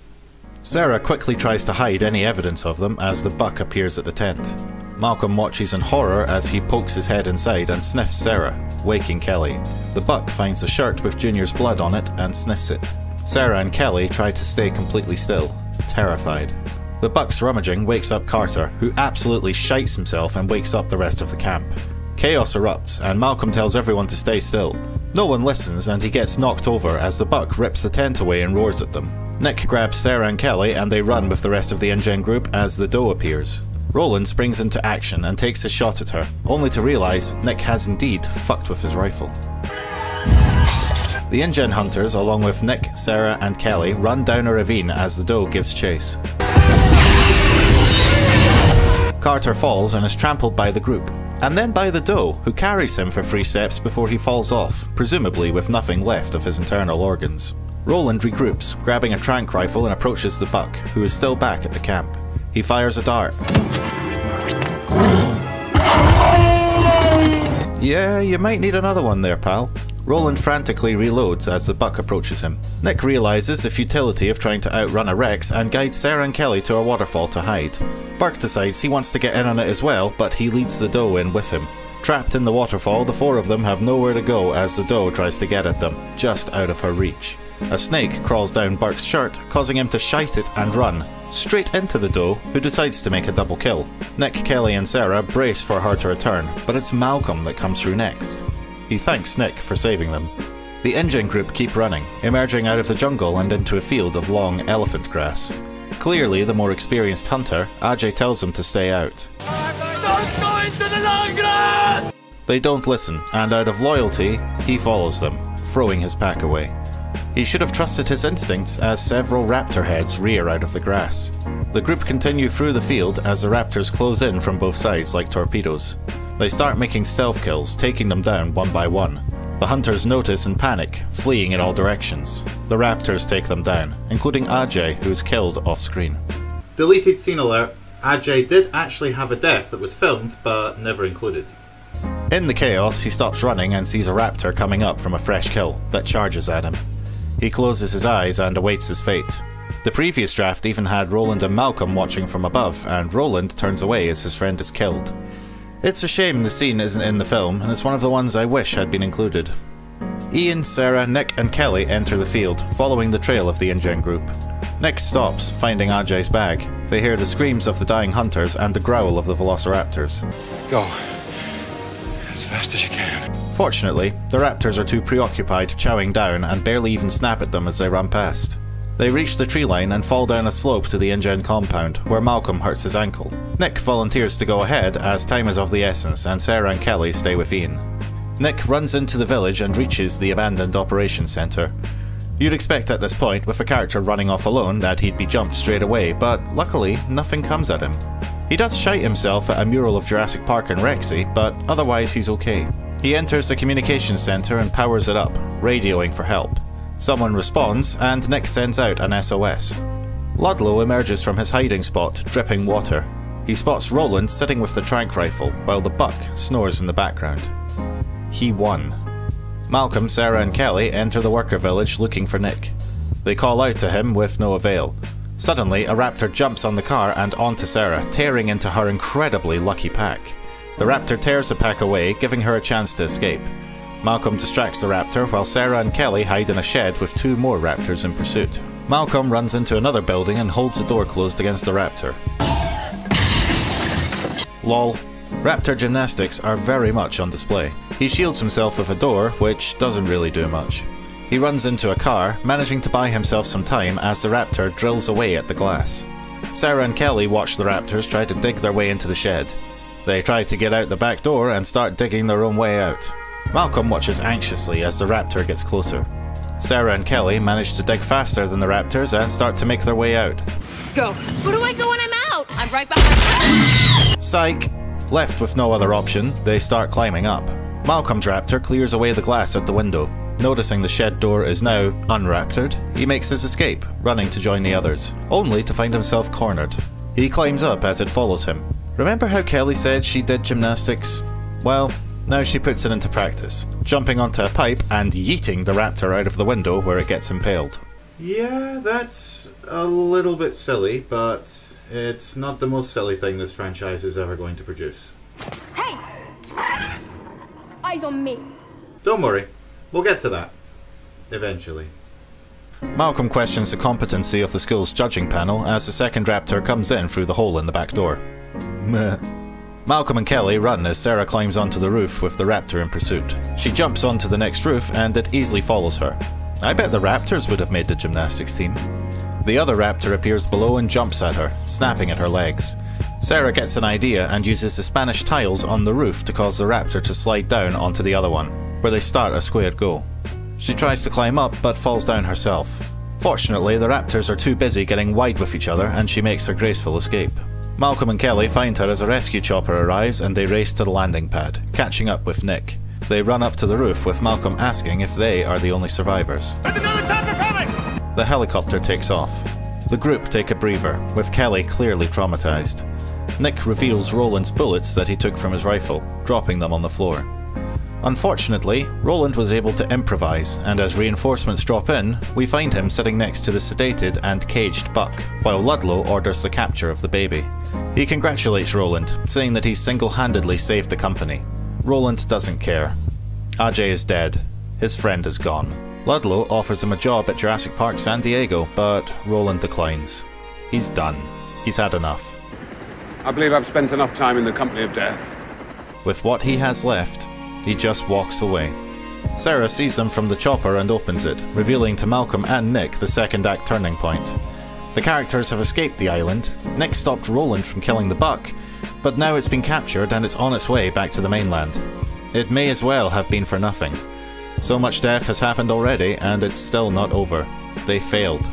Speaker 1: Sarah quickly tries to hide any evidence of them as the buck appears at the tent. Malcolm watches in horror as he pokes his head inside and sniffs Sarah, waking Kelly. The buck finds a shirt with Junior's blood on it and sniffs it. Sarah and Kelly try to stay completely still, terrified. The buck's rummaging wakes up Carter, who absolutely shites himself and wakes up the rest of the camp. Chaos erupts, and Malcolm tells everyone to stay still. No one listens, and he gets knocked over as the buck rips the tent away and roars at them. Nick grabs Sarah and Kelly, and they run with the rest of the InGen group as the doe appears. Roland springs into action and takes a shot at her, only to realise Nick has indeed fucked with his rifle. The InGen hunters, along with Nick, Sarah, and Kelly, run down a ravine as the doe gives chase. Carter falls and is trampled by the group, and then by the doe, who carries him for three steps before he falls off, presumably with nothing left of his internal organs. Roland regroups, grabbing a trank rifle and approaches the buck, who is still back at the camp. He fires a dart. Yeah, you might need another one there, pal. Roland frantically reloads as the buck approaches him. Nick realizes the futility of trying to outrun a Rex and guides Sarah and Kelly to a waterfall to hide. Burke decides he wants to get in on it as well, but he leads the doe in with him. Trapped in the waterfall, the four of them have nowhere to go as the doe tries to get at them, just out of her reach. A snake crawls down Burke's shirt, causing him to shite it and run, straight into the doe, who decides to make a double kill. Nick, Kelly, and Sarah brace for her to return, but it's Malcolm that comes through next. He thanks Nick for saving them. The InGen group keep running, emerging out of the jungle and into a field of long elephant grass. Clearly the more experienced hunter, Ajay tells them to stay out.
Speaker 7: Don't go into the long grass!
Speaker 1: They don't listen, and out of loyalty, he follows them, throwing his pack away. He should have trusted his instincts as several raptor heads rear out of the grass. The group continue through the field as the raptors close in from both sides like torpedoes. They start making stealth kills, taking them down one by one. The hunters notice and panic, fleeing in all directions. The raptors take them down, including Ajay, who is killed off screen.
Speaker 9: Deleted scene alert Ajay did actually have a death that was filmed but never included.
Speaker 1: In the chaos, he stops running and sees a raptor coming up from a fresh kill that charges at him. He closes his eyes and awaits his fate. The previous draft even had Roland and Malcolm watching from above, and Roland turns away as his friend is killed. It's a shame the scene isn't in the film, and it's one of the ones I wish had been included. Ian, Sarah, Nick, and Kelly enter the field, following the trail of the InGen group. Nick stops, finding Ajay's bag. They hear the screams of the dying hunters and the growl of the velociraptors.
Speaker 12: Go. As fast as you can.
Speaker 1: Fortunately, the raptors are too preoccupied chowing down and barely even snap at them as they run past. They reach the tree line and fall down a slope to the InGen compound, where Malcolm hurts his ankle. Nick volunteers to go ahead as time is of the essence and Sarah and Kelly stay with Ian. Nick runs into the village and reaches the abandoned operations centre. You'd expect at this point, with a character running off alone, that he'd be jumped straight away, but luckily, nothing comes at him. He does shite himself at a mural of Jurassic Park and Rexy, but otherwise he's okay. He enters the communications centre and powers it up, radioing for help. Someone responds, and Nick sends out an SOS. Ludlow emerges from his hiding spot, dripping water. He spots Roland sitting with the trank rifle, while the buck snores in the background. He won. Malcolm, Sarah, and Kelly enter the worker village looking for Nick. They call out to him with no avail. Suddenly, a raptor jumps on the car and onto Sarah, tearing into her incredibly lucky pack. The raptor tears the pack away, giving her a chance to escape. Malcolm distracts the raptor while Sarah and Kelly hide in a shed with two more raptors in pursuit. Malcolm runs into another building and holds the door closed against the raptor. Lol. Raptor gymnastics are very much on display. He shields himself with a door, which doesn't really do much. He runs into a car, managing to buy himself some time as the raptor drills away at the glass. Sarah and Kelly watch the raptors try to dig their way into the shed. They try to get out the back door and start digging their own way out. Malcolm watches anxiously as the raptor gets closer. Sarah and Kelly manage to dig faster than the raptors and start to make their way out.
Speaker 13: Go. Where do I go when I'm out? I'm right behind.
Speaker 1: Psych! Left with no other option, they start climbing up. Malcolm's raptor clears away the glass at the window. Noticing the shed door is now unraptored, he makes his escape, running to join the others, only to find himself cornered. He climbs up as it follows him. Remember how Kelly said she did gymnastics? Well, now she puts it into practice, jumping onto a pipe and yeeting the raptor out of the window where it gets impaled.
Speaker 9: Yeah, that's a little bit silly, but it's not the most silly thing this franchise is ever going to produce.
Speaker 13: Hey! Eyes on me.
Speaker 9: Don't worry, we'll get to that. Eventually.
Speaker 1: Malcolm questions the competency of the school's judging panel as the second raptor comes in through the hole in the back door. Meh. Malcolm and Kelly run as Sarah climbs onto the roof with the raptor in pursuit. She jumps onto the next roof and it easily follows her. I bet the raptors would have made the gymnastics team. The other raptor appears below and jumps at her, snapping at her legs. Sarah gets an idea and uses the Spanish tiles on the roof to cause the raptor to slide down onto the other one, where they start a squared go. She tries to climb up but falls down herself. Fortunately, the raptors are too busy getting wide with each other and she makes her graceful escape. Malcolm and Kelly find her as a rescue chopper arrives and they race to the landing pad, catching up with Nick. They run up to the roof with Malcolm asking if they are the only survivors. The helicopter takes off. The group take a breather, with Kelly clearly traumatized. Nick reveals Roland's bullets that he took from his rifle, dropping them on the floor. Unfortunately, Roland was able to improvise, and as reinforcements drop in, we find him sitting next to the sedated and caged Buck, while Ludlow orders the capture of the baby. He congratulates Roland, saying that he single handedly saved the company. Roland doesn't care. Ajay is dead. His friend is gone. Ludlow offers him a job at Jurassic Park San Diego, but Roland declines. He's done. He's had enough.
Speaker 12: I believe I've spent enough time in the company of death.
Speaker 1: With what he has left, he just walks away. Sarah sees them from the chopper and opens it, revealing to Malcolm and Nick the second act turning point. The characters have escaped the island, Nick stopped Roland from killing the buck, but now it's been captured and it's on its way back to the mainland. It may as well have been for nothing. So much death has happened already, and it's still not over. They failed.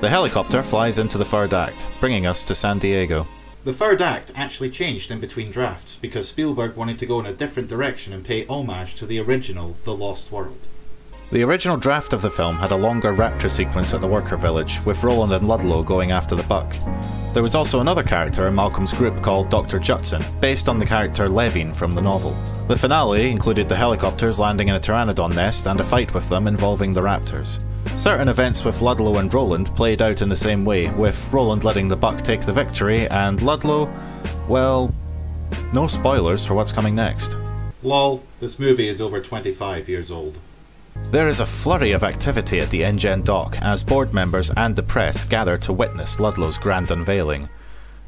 Speaker 1: The helicopter flies into the third act, bringing us to San Diego.
Speaker 9: The third act actually changed in between drafts because Spielberg wanted to go in a different direction and pay homage to the original The Lost World.
Speaker 1: The original draft of the film had a longer raptor sequence at the worker village, with Roland and Ludlow going after the buck. There was also another character in Malcolm's group called Dr. Judson, based on the character Levine from the novel. The finale included the helicopters landing in a pteranodon nest and a fight with them involving the raptors. Certain events with Ludlow and Roland played out in the same way, with Roland letting the buck take the victory, and Ludlow, well, no spoilers for what's coming next.
Speaker 9: Lol, this movie is over 25 years old.
Speaker 1: There is a flurry of activity at the InGen dock as board members and the press gather to witness Ludlow's grand unveiling.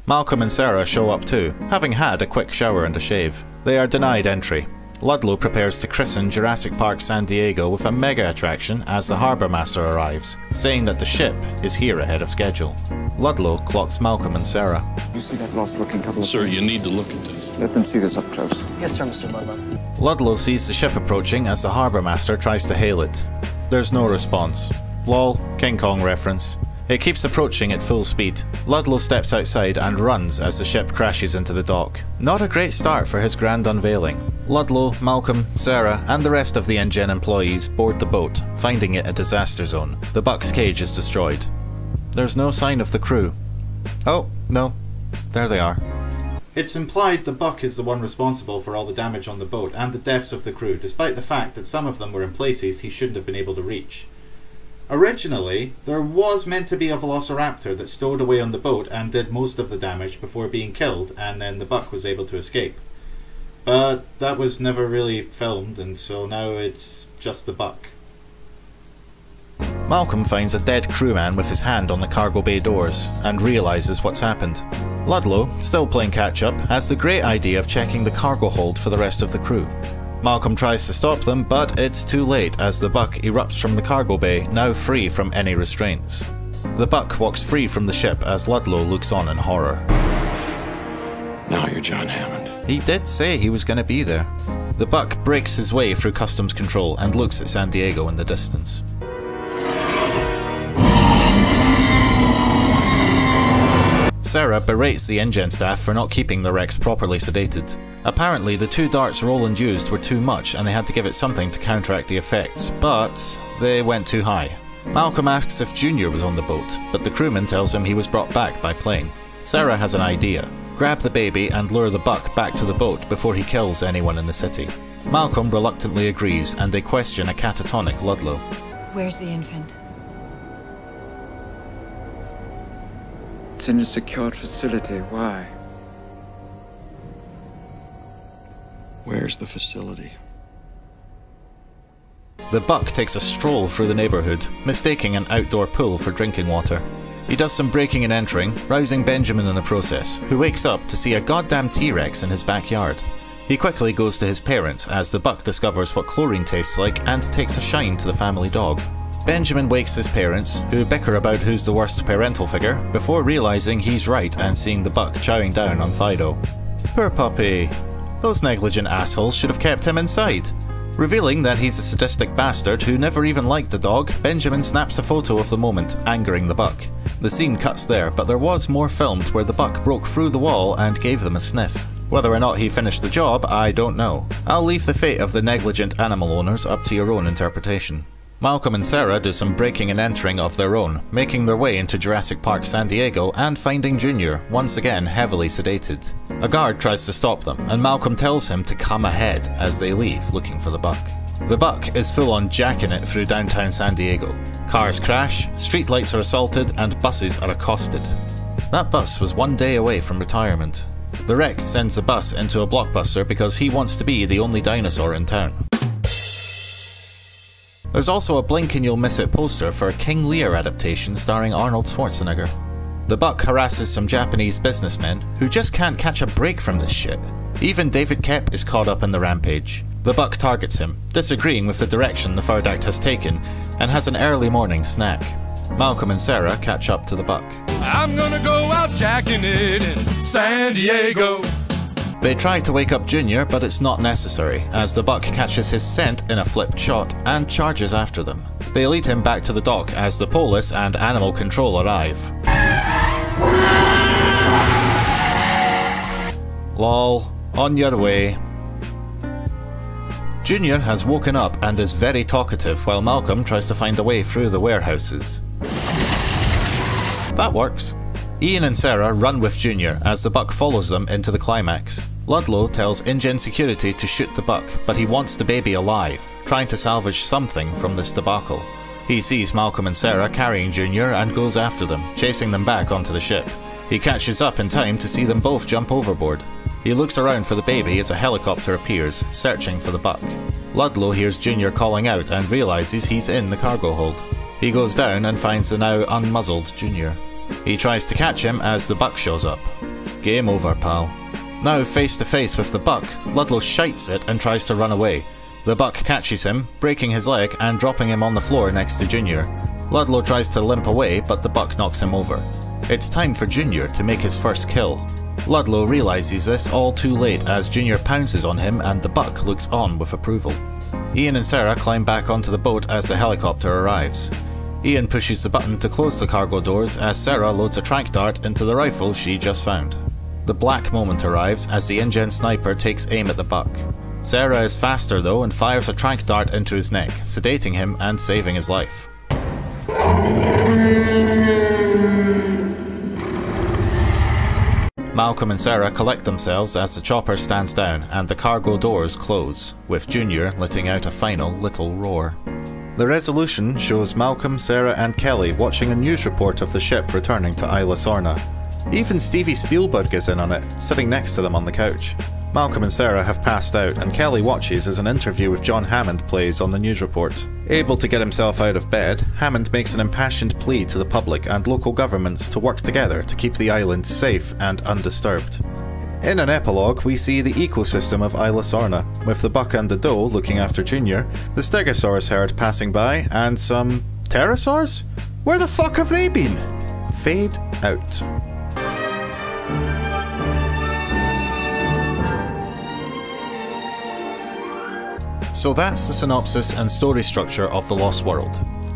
Speaker 1: Malcolm and Sarah show up too, having had a quick shower and a shave. They are denied entry. Ludlow prepares to christen Jurassic Park San Diego with a mega attraction as the harbour master arrives, saying that the ship is here ahead of schedule. Ludlow clocks Malcolm and Sarah.
Speaker 10: You see that lost looking couple of
Speaker 17: Sir, you need to look at this.
Speaker 4: Let them see this up close.
Speaker 14: Yes, sir, Mr. Ludlow.
Speaker 1: Ludlow sees the ship approaching as the harbour master tries to hail it. There's no response. Lol, King Kong reference. It keeps approaching at full speed. Ludlow steps outside and runs as the ship crashes into the dock. Not a great start for his grand unveiling. Ludlow, Malcolm, Sarah, and the rest of the InGen employees board the boat, finding it a disaster zone. The Buck's cage is destroyed. There's no sign of the crew. Oh, no. There they are. It's implied the Buck is the one responsible for all the damage on the boat and the deaths of the crew, despite the fact that some of them were in places he shouldn't have been able to reach. Originally, there was meant to be a velociraptor that stowed away on the boat and did most of the damage before being killed, and then the buck was able to escape. But that was never really filmed, and so now it's just the buck. Malcolm finds a dead crewman with his hand on the cargo bay doors and realizes what's happened. Ludlow, still playing catch up, has the great idea of checking the cargo hold for the rest of the crew. Malcolm tries to stop them, but it's too late as the Buck erupts from the cargo bay, now free from any restraints. The Buck walks free from the ship as Ludlow looks on in horror.
Speaker 10: Now you're John Hammond.
Speaker 1: He did say he was going to be there. The Buck breaks his way through customs control and looks at San Diego in the distance. Sarah berates the InGen staff for not keeping the Rex properly sedated. Apparently, the two darts Roland used were too much and they had to give it something to counteract the effects, but they went too high. Malcolm asks if Junior was on the boat, but the crewman tells him he was brought back by plane. Sarah has an idea grab the baby and lure the buck back to the boat before he kills anyone in the city. Malcolm reluctantly agrees and they question a catatonic Ludlow.
Speaker 17: Where's the infant?
Speaker 4: It's in a secured facility. Why?
Speaker 10: Where's the facility?
Speaker 1: The buck takes a stroll through the neighbourhood, mistaking an outdoor pool for drinking water. He does some breaking and entering, rousing Benjamin in the process, who wakes up to see a goddamn T Rex in his backyard. He quickly goes to his parents as the buck discovers what chlorine tastes like and takes a shine to the family dog. Benjamin wakes his parents, who bicker about who's the worst parental figure, before realising he's right and seeing the buck chowing down on Fido. Poor puppy. Those negligent assholes should have kept him inside. Revealing that he's a sadistic bastard who never even liked the dog, Benjamin snaps a photo of the moment, angering the buck. The scene cuts there, but there was more filmed where the buck broke through the wall and gave them a sniff. Whether or not he finished the job, I don't know. I'll leave the fate of the negligent animal owners up to your own interpretation. Malcolm and Sarah do some breaking and entering of their own, making their way into Jurassic Park San Diego and finding Junior, once again heavily sedated. A guard tries to stop them, and Malcolm tells him to come ahead as they leave looking for the buck. The buck is full on jacking it through downtown San Diego. Cars crash, streetlights are assaulted, and buses are accosted. That bus was one day away from retirement. The Rex sends the bus into a blockbuster because he wants to be the only dinosaur in town. There's also a blink and you'll miss it poster for a King Lear adaptation starring Arnold Schwarzenegger. The Buck harasses some Japanese businessmen who just can't catch a break from this shit. Even David Koepp is caught up in the rampage. The Buck targets him, disagreeing with the direction the third act has taken, and has an early morning snack. Malcolm and Sarah catch up to the Buck.
Speaker 7: I'm gonna go out jacking it in San Diego.
Speaker 1: They try to wake up Junior, but it's not necessary, as the Buck catches his scent in a flipped shot and charges after them. They lead him back to the dock as the police and animal control arrive. Lol, on your way. Junior has woken up and is very talkative while Malcolm tries to find a way through the warehouses. That works. Ian and Sarah run with Junior as the Buck follows them into the climax. Ludlow tells InGen security to shoot the Buck, but he wants the baby alive, trying to salvage something from this debacle. He sees Malcolm and Sarah carrying Junior and goes after them, chasing them back onto the ship. He catches up in time to see them both jump overboard. He looks around for the baby as a helicopter appears, searching for the Buck. Ludlow hears Junior calling out and realizes he's in the cargo hold. He goes down and finds the now unmuzzled Junior. He tries to catch him as the buck shows up. Game over, pal. Now face to face with the buck, Ludlow shites it and tries to run away. The buck catches him, breaking his leg and dropping him on the floor next to Junior. Ludlow tries to limp away, but the buck knocks him over. It's time for Junior to make his first kill. Ludlow realises this all too late as Junior pounces on him and the buck looks on with approval. Ian and Sarah climb back onto the boat as the helicopter arrives. Ian pushes the button to close the cargo doors as Sarah loads a tranq dart into the rifle she just found. The black moment arrives as the InGen sniper takes aim at the buck. Sarah is faster though and fires a tranq dart into his neck, sedating him and saving his life. Malcolm and Sarah collect themselves as the chopper stands down and the cargo doors close, with Junior letting out a final little roar. The resolution shows Malcolm, Sarah, and Kelly watching a news report of the ship returning to Isla Sorna. Even Stevie Spielberg is in on it, sitting next to them on the couch. Malcolm and Sarah have passed out, and Kelly watches as an interview with John Hammond plays on the news report. Able to get himself out of bed, Hammond makes an impassioned plea to the public and local governments to work together to keep the island safe and undisturbed. In an epilogue, we see the ecosystem of Isla Sorna, with the buck and the doe looking after Junior, the Stegosaurus herd passing by, and some pterosaurs? Where the fuck have they been? Fade out. So that's the synopsis and story structure of The Lost World.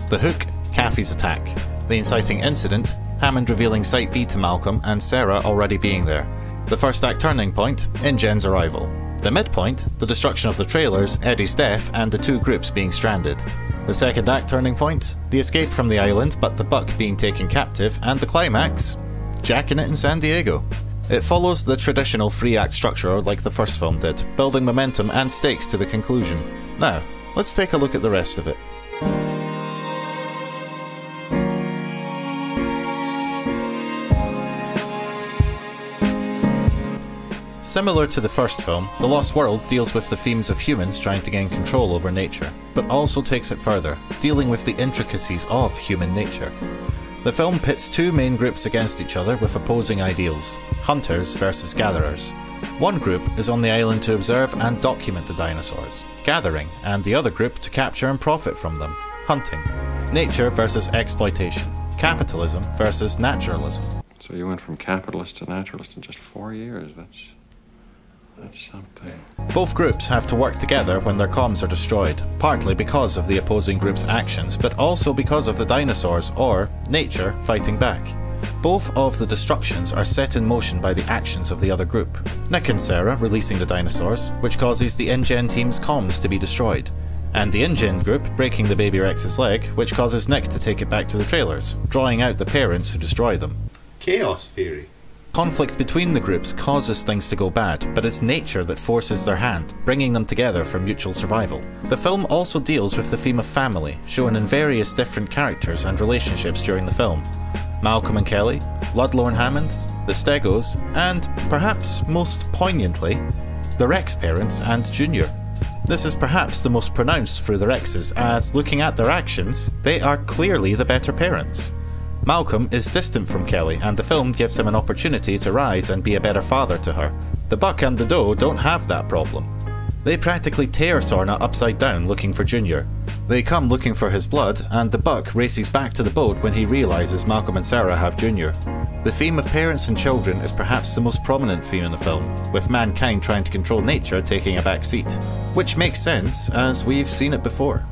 Speaker 1: The hook, Kathy's attack. The inciting incident, Hammond revealing Site B to Malcolm and Sarah already being there. The first act turning point, InGen's arrival. The midpoint, the destruction of the trailers, Eddie's death, and the two groups being stranded. The second act turning point, the escape from the island but the buck being taken captive, and the climax, jacking it in San Diego. It follows the traditional three act structure like the first film did, building momentum and stakes to the conclusion. Now, let's take a look at the rest of it. Similar to the first film, The Lost World deals with the themes of humans trying to gain control over nature, but also takes it further, dealing with the intricacies of human nature. The film pits two main groups against each other with opposing ideals hunters versus gatherers. One group is on the island to observe and document the dinosaurs, gathering, and the other group to capture and profit from them, hunting. Nature versus exploitation, capitalism versus naturalism.
Speaker 10: So you went from capitalist to naturalist in just four years. That's that's something.
Speaker 1: Both groups have to work together when their comms are destroyed, partly because of the opposing group's actions, but also because of the dinosaurs or nature fighting back. Both of the destructions are set in motion by the actions of the other group. Nick and Sarah releasing the dinosaurs, which causes the InGen team's comms to be destroyed, and the InGen group breaking the baby Rex's leg, which causes Nick to take it back to the trailers, drawing out the parents who destroy them.
Speaker 9: Chaos theory.
Speaker 1: Conflict between the groups causes things to go bad, but it's nature that forces their hand, bringing them together for mutual survival. The film also deals with the theme of family, shown in various different characters and relationships during the film. Malcolm and Kelly, Ludlow and Hammond, the Stegos, and, perhaps most poignantly, the Rex parents and Junior. This is perhaps the most pronounced through the Rexes, as looking at their actions, they are clearly the better parents. Malcolm is distant from Kelly, and the film gives him an opportunity to rise and be a better father to her. The Buck and the Doe don't have that problem. They practically tear Sorna upside down looking for Junior. They come looking for his blood, and the Buck races back to the boat when he realises Malcolm and Sarah have Junior. The theme of parents and children is perhaps the most prominent theme in the film, with mankind trying to control nature taking a back seat. Which makes sense, as we've seen it before.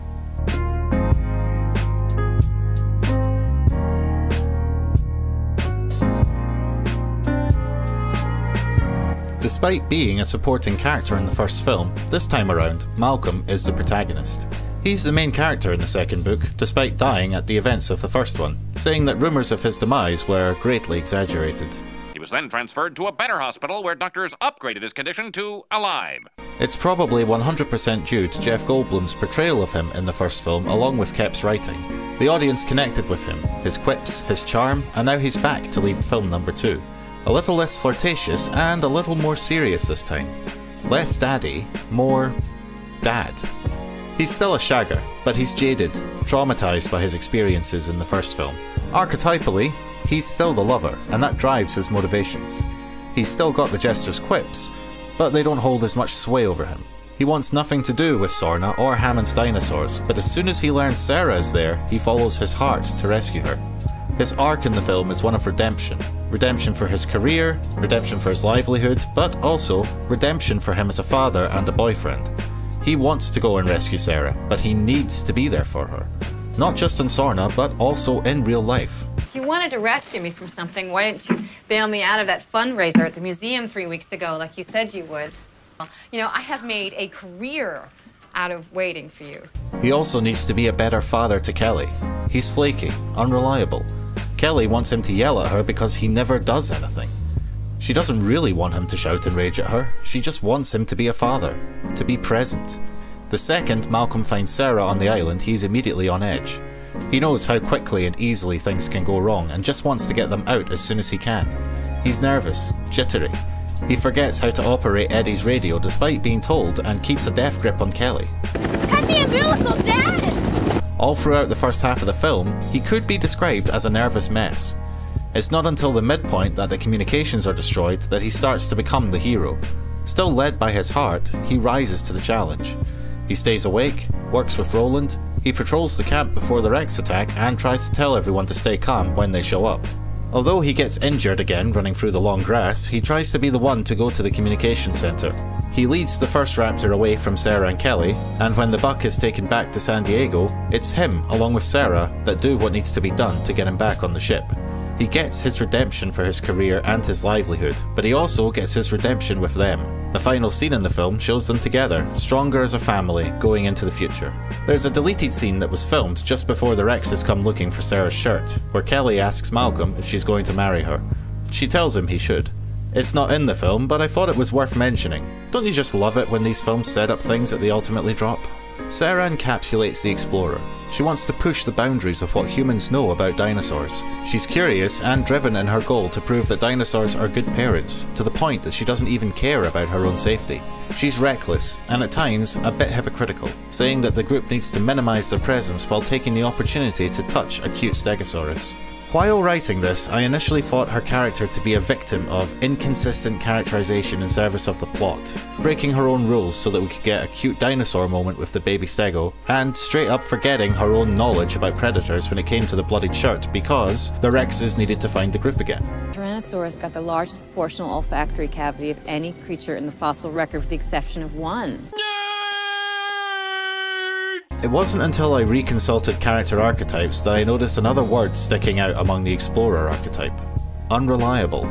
Speaker 1: Despite being a supporting character in the first film, this time around, Malcolm is the protagonist. He's the main character in the second book, despite dying at the events of the first one, saying that rumours of his demise were greatly exaggerated.
Speaker 17: He was then transferred to a better hospital where doctors upgraded his condition to alive.
Speaker 1: It's probably 100% due to Jeff Goldblum's portrayal of him in the first film, along with Koepp's writing. The audience connected with him, his quips, his charm, and now he's back to lead film number two. A little less flirtatious and a little more serious this time. Less daddy, more dad. He's still a shagger, but he's jaded, traumatized by his experiences in the first film. Archetypally, he's still the lover, and that drives his motivations. He's still got the jester's quips, but they don't hold as much sway over him. He wants nothing to do with Sorna or Hammond's dinosaurs, but as soon as he learns Sarah is there, he follows his heart to rescue her. His arc in the film is one of redemption. Redemption for his career, redemption for his livelihood, but also redemption for him as a father and a boyfriend. He wants to go and rescue Sarah, but he needs to be there for her. Not just in Sorna, but also in real life.
Speaker 8: If you wanted to rescue me from something, why didn't you bail me out of that fundraiser at the museum three weeks ago like you said you would? You know, I have made a career out of waiting for you.
Speaker 1: He also needs to be a better father to Kelly. He's flaky, unreliable. Kelly wants him to yell at her because he never does anything. She doesn't really want him to shout and rage at her, she just wants him to be a father, to be present. The second Malcolm finds Sarah on the island, he's immediately on edge. He knows how quickly and easily things can go wrong and just wants to get them out as soon as he can. He's nervous, jittery. He forgets how to operate Eddie's radio despite being told and keeps a death grip on Kelly.
Speaker 13: Cut the umbilical, Dad!
Speaker 1: All throughout the first half of the film, he could be described as a nervous mess. It's not until the midpoint that the communications are destroyed that he starts to become the hero. Still led by his heart, he rises to the challenge. He stays awake, works with Roland, he patrols the camp before the Rex attack and tries to tell everyone to stay calm when they show up. Although he gets injured again running through the long grass, he tries to be the one to go to the communication center. He leads the first raptor away from Sarah and Kelly, and when the buck is taken back to San Diego, it's him, along with Sarah, that do what needs to be done to get him back on the ship. He gets his redemption for his career and his livelihood, but he also gets his redemption with them. The final scene in the film shows them together, stronger as a family, going into the future. There's a deleted scene that was filmed just before the Rexes come looking for Sarah's shirt, where Kelly asks Malcolm if she's going to marry her. She tells him he should. It's not in the film, but I thought it was worth mentioning. Don't you just love it when these films set up things that they ultimately drop? Sarah encapsulates the explorer. She wants to push the boundaries of what humans know about dinosaurs. She's curious and driven in her goal to prove that dinosaurs are good parents, to the point that she doesn't even care about her own safety. She's reckless, and at times a bit hypocritical, saying that the group needs to minimize their presence while taking the opportunity to touch a cute Stegosaurus. While writing this, I initially thought her character to be a victim of inconsistent characterization in service of the plot, breaking her own rules so that we could get a cute dinosaur moment with the baby stego, and straight up forgetting her own knowledge about predators when it came to the bloodied shirt because the Rexes needed to find the group again.
Speaker 8: Tyrannosaurus got the largest proportional olfactory cavity of any creature in the fossil record with the exception of one.
Speaker 1: It wasn't until I reconsulted character archetypes that I noticed another word sticking out among the explorer archetype unreliable.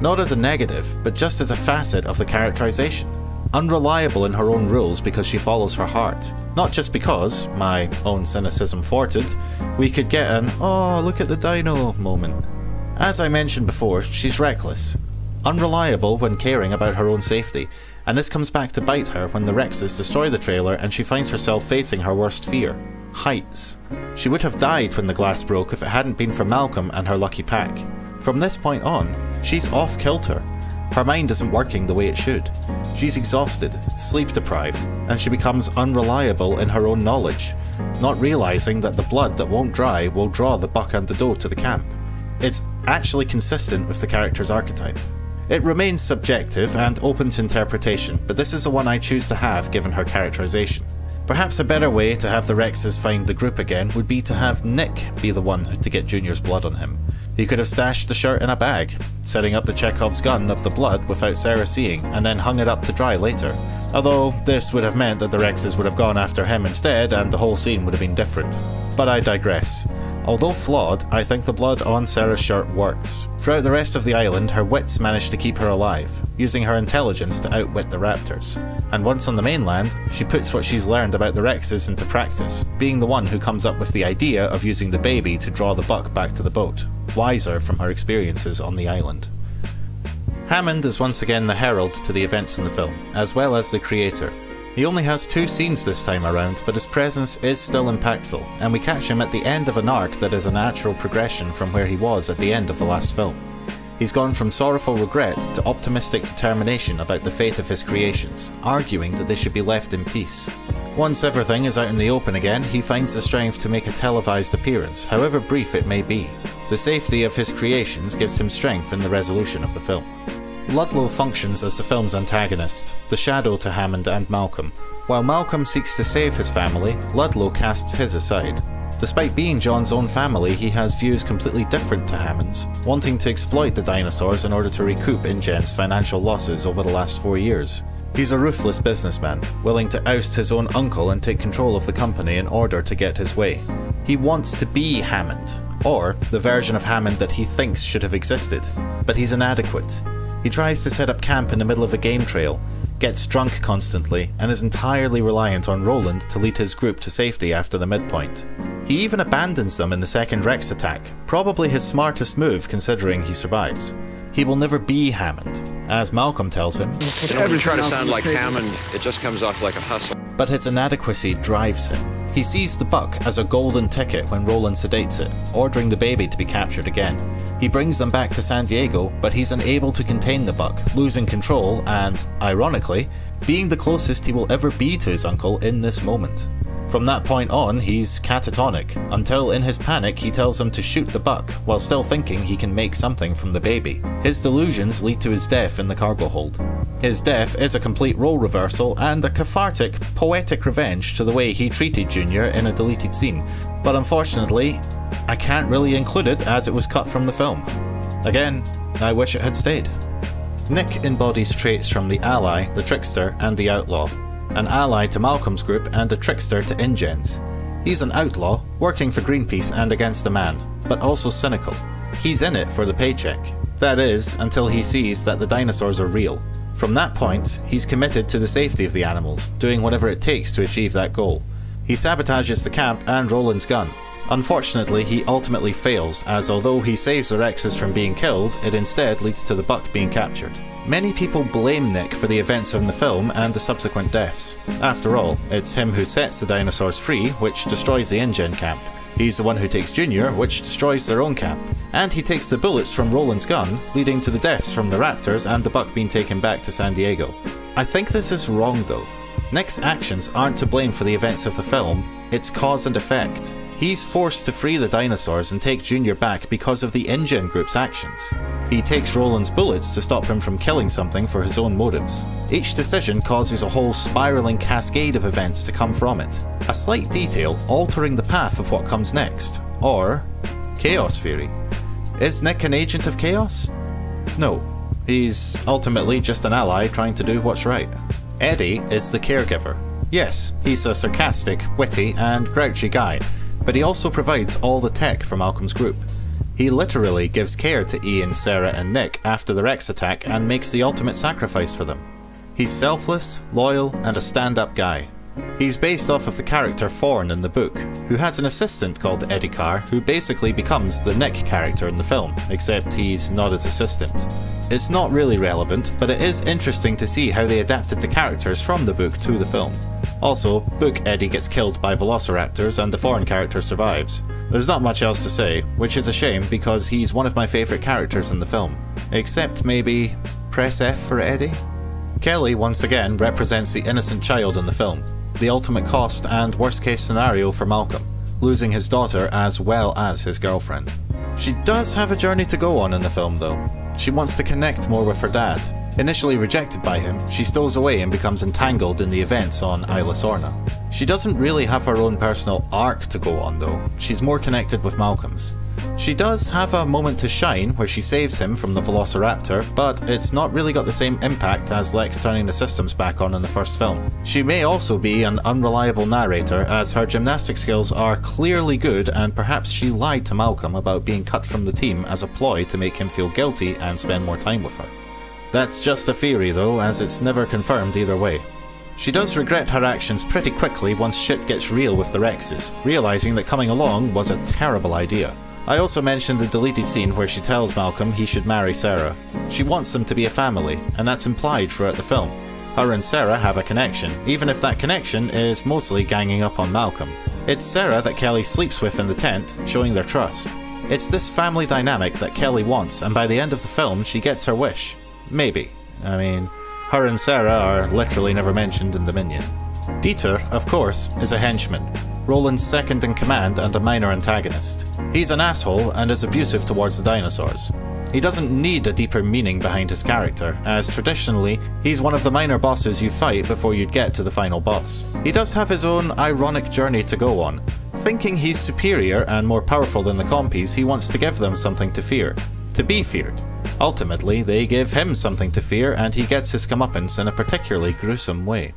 Speaker 1: Not as a negative, but just as a facet of the characterization. Unreliable in her own rules because she follows her heart. Not just because, my own cynicism thwarted, we could get an, oh, look at the dino moment. As I mentioned before, she's reckless. Unreliable when caring about her own safety, and this comes back to bite her when the Rexes destroy the trailer and she finds herself facing her worst fear heights. She would have died when the glass broke if it hadn't been for Malcolm and her lucky pack. From this point on, she's off kilter. Her mind isn't working the way it should. She's exhausted, sleep deprived, and she becomes unreliable in her own knowledge, not realizing that the blood that won't dry will draw the buck and the doe to the camp. It's actually consistent with the character's archetype. It remains subjective and open to interpretation, but this is the one I choose to have given her characterization. Perhaps a better way to have the Rexes find the group again would be to have Nick be the one to get Junior's blood on him. He could have stashed the shirt in a bag, setting up the Chekhov's gun of the blood without Sarah seeing, and then hung it up to dry later. Although this would have meant that the Rexes would have gone after him instead, and the whole scene would have been different. But I digress. Although flawed, I think the blood on Sarah's shirt works. Throughout the rest of the island, her wits manage to keep her alive, using her intelligence to outwit the raptors. And once on the mainland, she puts what she's learned about the Rexes into practice, being the one who comes up with the idea of using the baby to draw the buck back to the boat, wiser from her experiences on the island. Hammond is once again the herald to the events in the film, as well as the creator. He only has two scenes this time around, but his presence is still impactful, and we catch him at the end of an arc that is a natural progression from where he was at the end of the last film. He's gone from sorrowful regret to optimistic determination about the fate of his creations, arguing that they should be left in peace. Once everything is out in the open again, he finds the strength to make a televised appearance, however brief it may be. The safety of his creations gives him strength in the resolution of the film. Ludlow functions as the film's antagonist, the shadow to Hammond and Malcolm. While Malcolm seeks to save his family, Ludlow casts his aside. Despite being John's own family, he has views completely different to Hammond's, wanting to exploit the dinosaurs in order to recoup InGen's financial losses over the last four years. He's a ruthless businessman, willing to oust his own uncle and take control of the company in order to get his way. He wants to be Hammond, or the version of Hammond that he thinks should have existed, but he's inadequate. He tries to set up camp in the middle of a game trail, gets drunk constantly, and is entirely reliant on Roland to lead his group to safety after the midpoint. He even abandons them in the second Rex attack, probably his smartest move considering he survives. He will never be Hammond, as Malcolm tells him.
Speaker 10: You know, when you try to sound like Hammond, it just comes off like a hustle.
Speaker 1: But his inadequacy drives him. He sees the buck as a golden ticket when Roland sedates it, ordering the baby to be captured again. He brings them back to San Diego, but he's unable to contain the buck, losing control and, ironically, being the closest he will ever be to his uncle in this moment. From that point on, he's catatonic, until in his panic he tells him to shoot the buck, while still thinking he can make something from the baby. His delusions lead to his death in the cargo hold. His death is a complete role reversal and a cathartic, poetic revenge to the way he treated Junior in a deleted scene, but unfortunately, I can't really include it as it was cut from the film. Again, I wish it had stayed. Nick embodies traits from the ally, the trickster, and the outlaw, an ally to Malcolm's group and a trickster to InGen's. He's an outlaw, working for Greenpeace and against a man, but also cynical. He's in it for the paycheck. That is, until he sees that the dinosaurs are real. From that point, he's committed to the safety of the animals, doing whatever it takes to achieve that goal. He sabotages the camp and Roland's gun. Unfortunately, he ultimately fails, as although he saves the Rexes from being killed, it instead leads to the buck being captured. Many people blame Nick for the events in the film and the subsequent deaths. After all, it's him who sets the dinosaurs free, which destroys the InGen camp. He's the one who takes Junior, which destroys their own camp. And he takes the bullets from Roland's gun, leading to the deaths from the Raptors and the buck being taken back to San Diego. I think this is wrong though. Nick's actions aren't to blame for the events of the film, it's cause and effect. He's forced to free the dinosaurs and take Junior back because of the InGen group's actions. He takes Roland's bullets to stop him from killing something for his own motives. Each decision causes a whole spiraling cascade of events to come from it. A slight detail altering the path of what comes next. Or, Chaos Theory. Is Nick an agent of Chaos? No. He's ultimately just an ally trying to do what's right. Eddie is the caregiver. Yes, he's a sarcastic, witty, and grouchy guy, but he also provides all the tech for Malcolm's group. He literally gives care to Ian, Sarah, and Nick after the Rex attack and makes the ultimate sacrifice for them. He's selfless, loyal, and a stand up guy. He's based off of the character Thorne in the book, who has an assistant called Eddie Carr who basically becomes the Nick character in the film, except he's not his assistant. It's not really relevant, but it is interesting to see how they adapted the characters from the book to the film. Also, Book Eddie gets killed by velociraptors and the Thorne character survives. There's not much else to say, which is a shame because he's one of my favourite characters in the film. Except maybe press F for Eddie? Kelly once again represents the innocent child in the film, the ultimate cost and worst case scenario for Malcolm, losing his daughter as well as his girlfriend. She does have a journey to go on in the film though. She wants to connect more with her dad. Initially rejected by him, she stows away and becomes entangled in the events on Isla Sorna. She doesn't really have her own personal arc to go on though, she's more connected with Malcolm's. She does have a moment to shine where she saves him from the Velociraptor, but it's not really got the same impact as Lex turning the systems back on in the first film. She may also be an unreliable narrator as her gymnastic skills are clearly good and perhaps she lied to Malcolm about being cut from the team as a ploy to make him feel guilty and spend more time with her. That's just a theory though, as it's never confirmed either way. She does regret her actions pretty quickly once shit gets real with the Rexes, realising that coming along was a terrible idea. I also mentioned the deleted scene where she tells Malcolm he should marry Sarah. She wants them to be a family, and that's implied throughout the film. Her and Sarah have a connection, even if that connection is mostly ganging up on Malcolm. It's Sarah that Kelly sleeps with in the tent, showing their trust. It's this family dynamic that Kelly wants, and by the end of the film, she gets her wish. Maybe. I mean, her and Sarah are literally never mentioned in Dominion. Dieter, of course, is a henchman, Roland's second in command and a minor antagonist. He's an asshole and is abusive towards the dinosaurs. He doesn't need a deeper meaning behind his character, as traditionally, he's one of the minor bosses you fight before you'd get to the final boss. He does have his own ironic journey to go on. thinking he's superior and more powerful than the compies, he wants to give them something to fear. To be feared. Ultimately, they give him something to fear and he gets his comeuppance in a particularly gruesome way.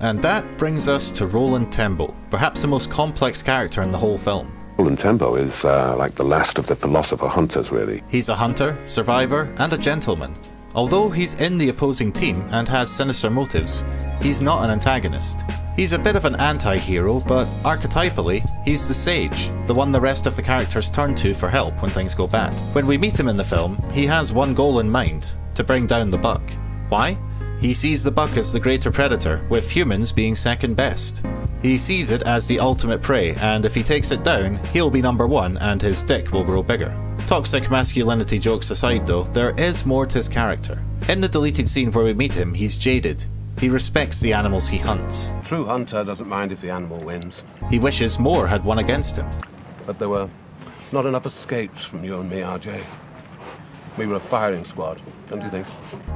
Speaker 1: And that brings us to Roland Tembo, perhaps the most complex character in the whole film.
Speaker 18: Roland Tembo is uh, like the last of the philosopher hunters, really.
Speaker 1: He's a hunter, survivor, and a gentleman. Although he's in the opposing team and has sinister motives, he's not an antagonist. He's a bit of an anti hero, but archetypally, he's the sage, the one the rest of the characters turn to for help when things go bad. When we meet him in the film, he has one goal in mind to bring down the buck. Why? He sees the buck as the greater predator, with humans being second best. He sees it as the ultimate prey, and if he takes it down, he'll be number one and his dick will grow bigger. Toxic masculinity jokes aside though, there is more to his character. In the deleted scene where we meet him, he's jaded. He respects the animals he hunts.
Speaker 18: True hunter doesn't mind if the animal wins.
Speaker 1: He wishes more had won against him.
Speaker 18: But there were not enough escapes from you and me, RJ. We were a firing squad, don't you think?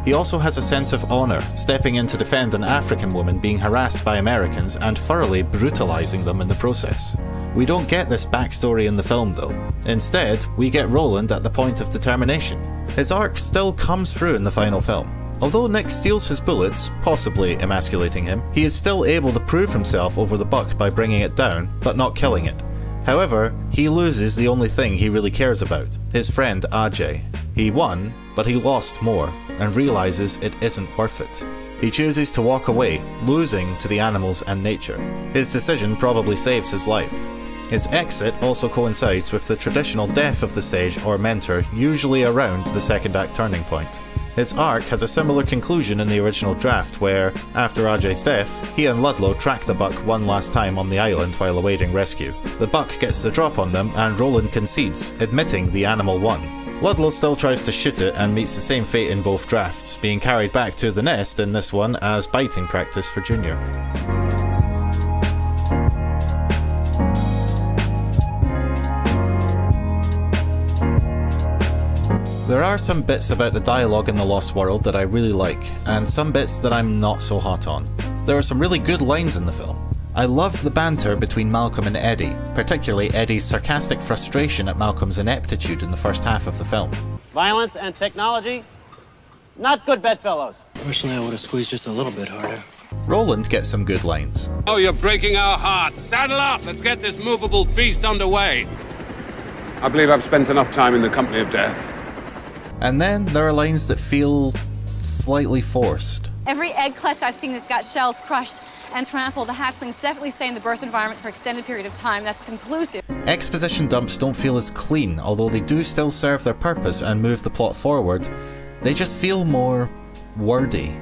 Speaker 1: He also has a sense of honour, stepping in to defend an African woman being harassed by Americans and thoroughly brutalising them in the process. We don't get this backstory in the film though. Instead, we get Roland at the point of determination. His arc still comes through in the final film. Although Nick steals his bullets, possibly emasculating him, he is still able to prove himself over the buck by bringing it down, but not killing it. However, he loses the only thing he really cares about his friend Ajay. He won, but he lost more, and realizes it isn't worth it. He chooses to walk away, losing to the animals and nature. His decision probably saves his life. His exit also coincides with the traditional death of the sage or mentor, usually around the second act turning point. His arc has a similar conclusion in the original draft, where, after Ajay's death, he and Ludlow track the buck one last time on the island while awaiting rescue. The buck gets the drop on them, and Roland concedes, admitting the animal won. Ludlow still tries to shoot it and meets the same fate in both drafts, being carried back to the nest in this one as biting practice for Junior. There are some bits about the dialogue in The Lost World that I really like, and some bits that I'm not so hot on. There are some really good lines in the film, I love the banter between Malcolm and Eddie, particularly Eddie's sarcastic frustration at Malcolm's ineptitude in the first half of the film.
Speaker 11: Violence and technology, not good bedfellows.
Speaker 14: Personally, I would have squeezed just a little bit harder.
Speaker 1: Roland gets some good lines.
Speaker 12: Oh, you're breaking our hearts. Saddle up. Let's get this movable feast underway.
Speaker 10: I believe I've spent enough time in the company of death.
Speaker 1: And then there are lines that feel slightly forced.
Speaker 8: Every egg clutch I've seen has got shells crushed and trampled. The hatchlings definitely stay in the birth environment for extended period of time. That's conclusive.
Speaker 1: Exposition dumps don't feel as clean, although they do still serve their purpose and move the plot forward. They just feel more wordy.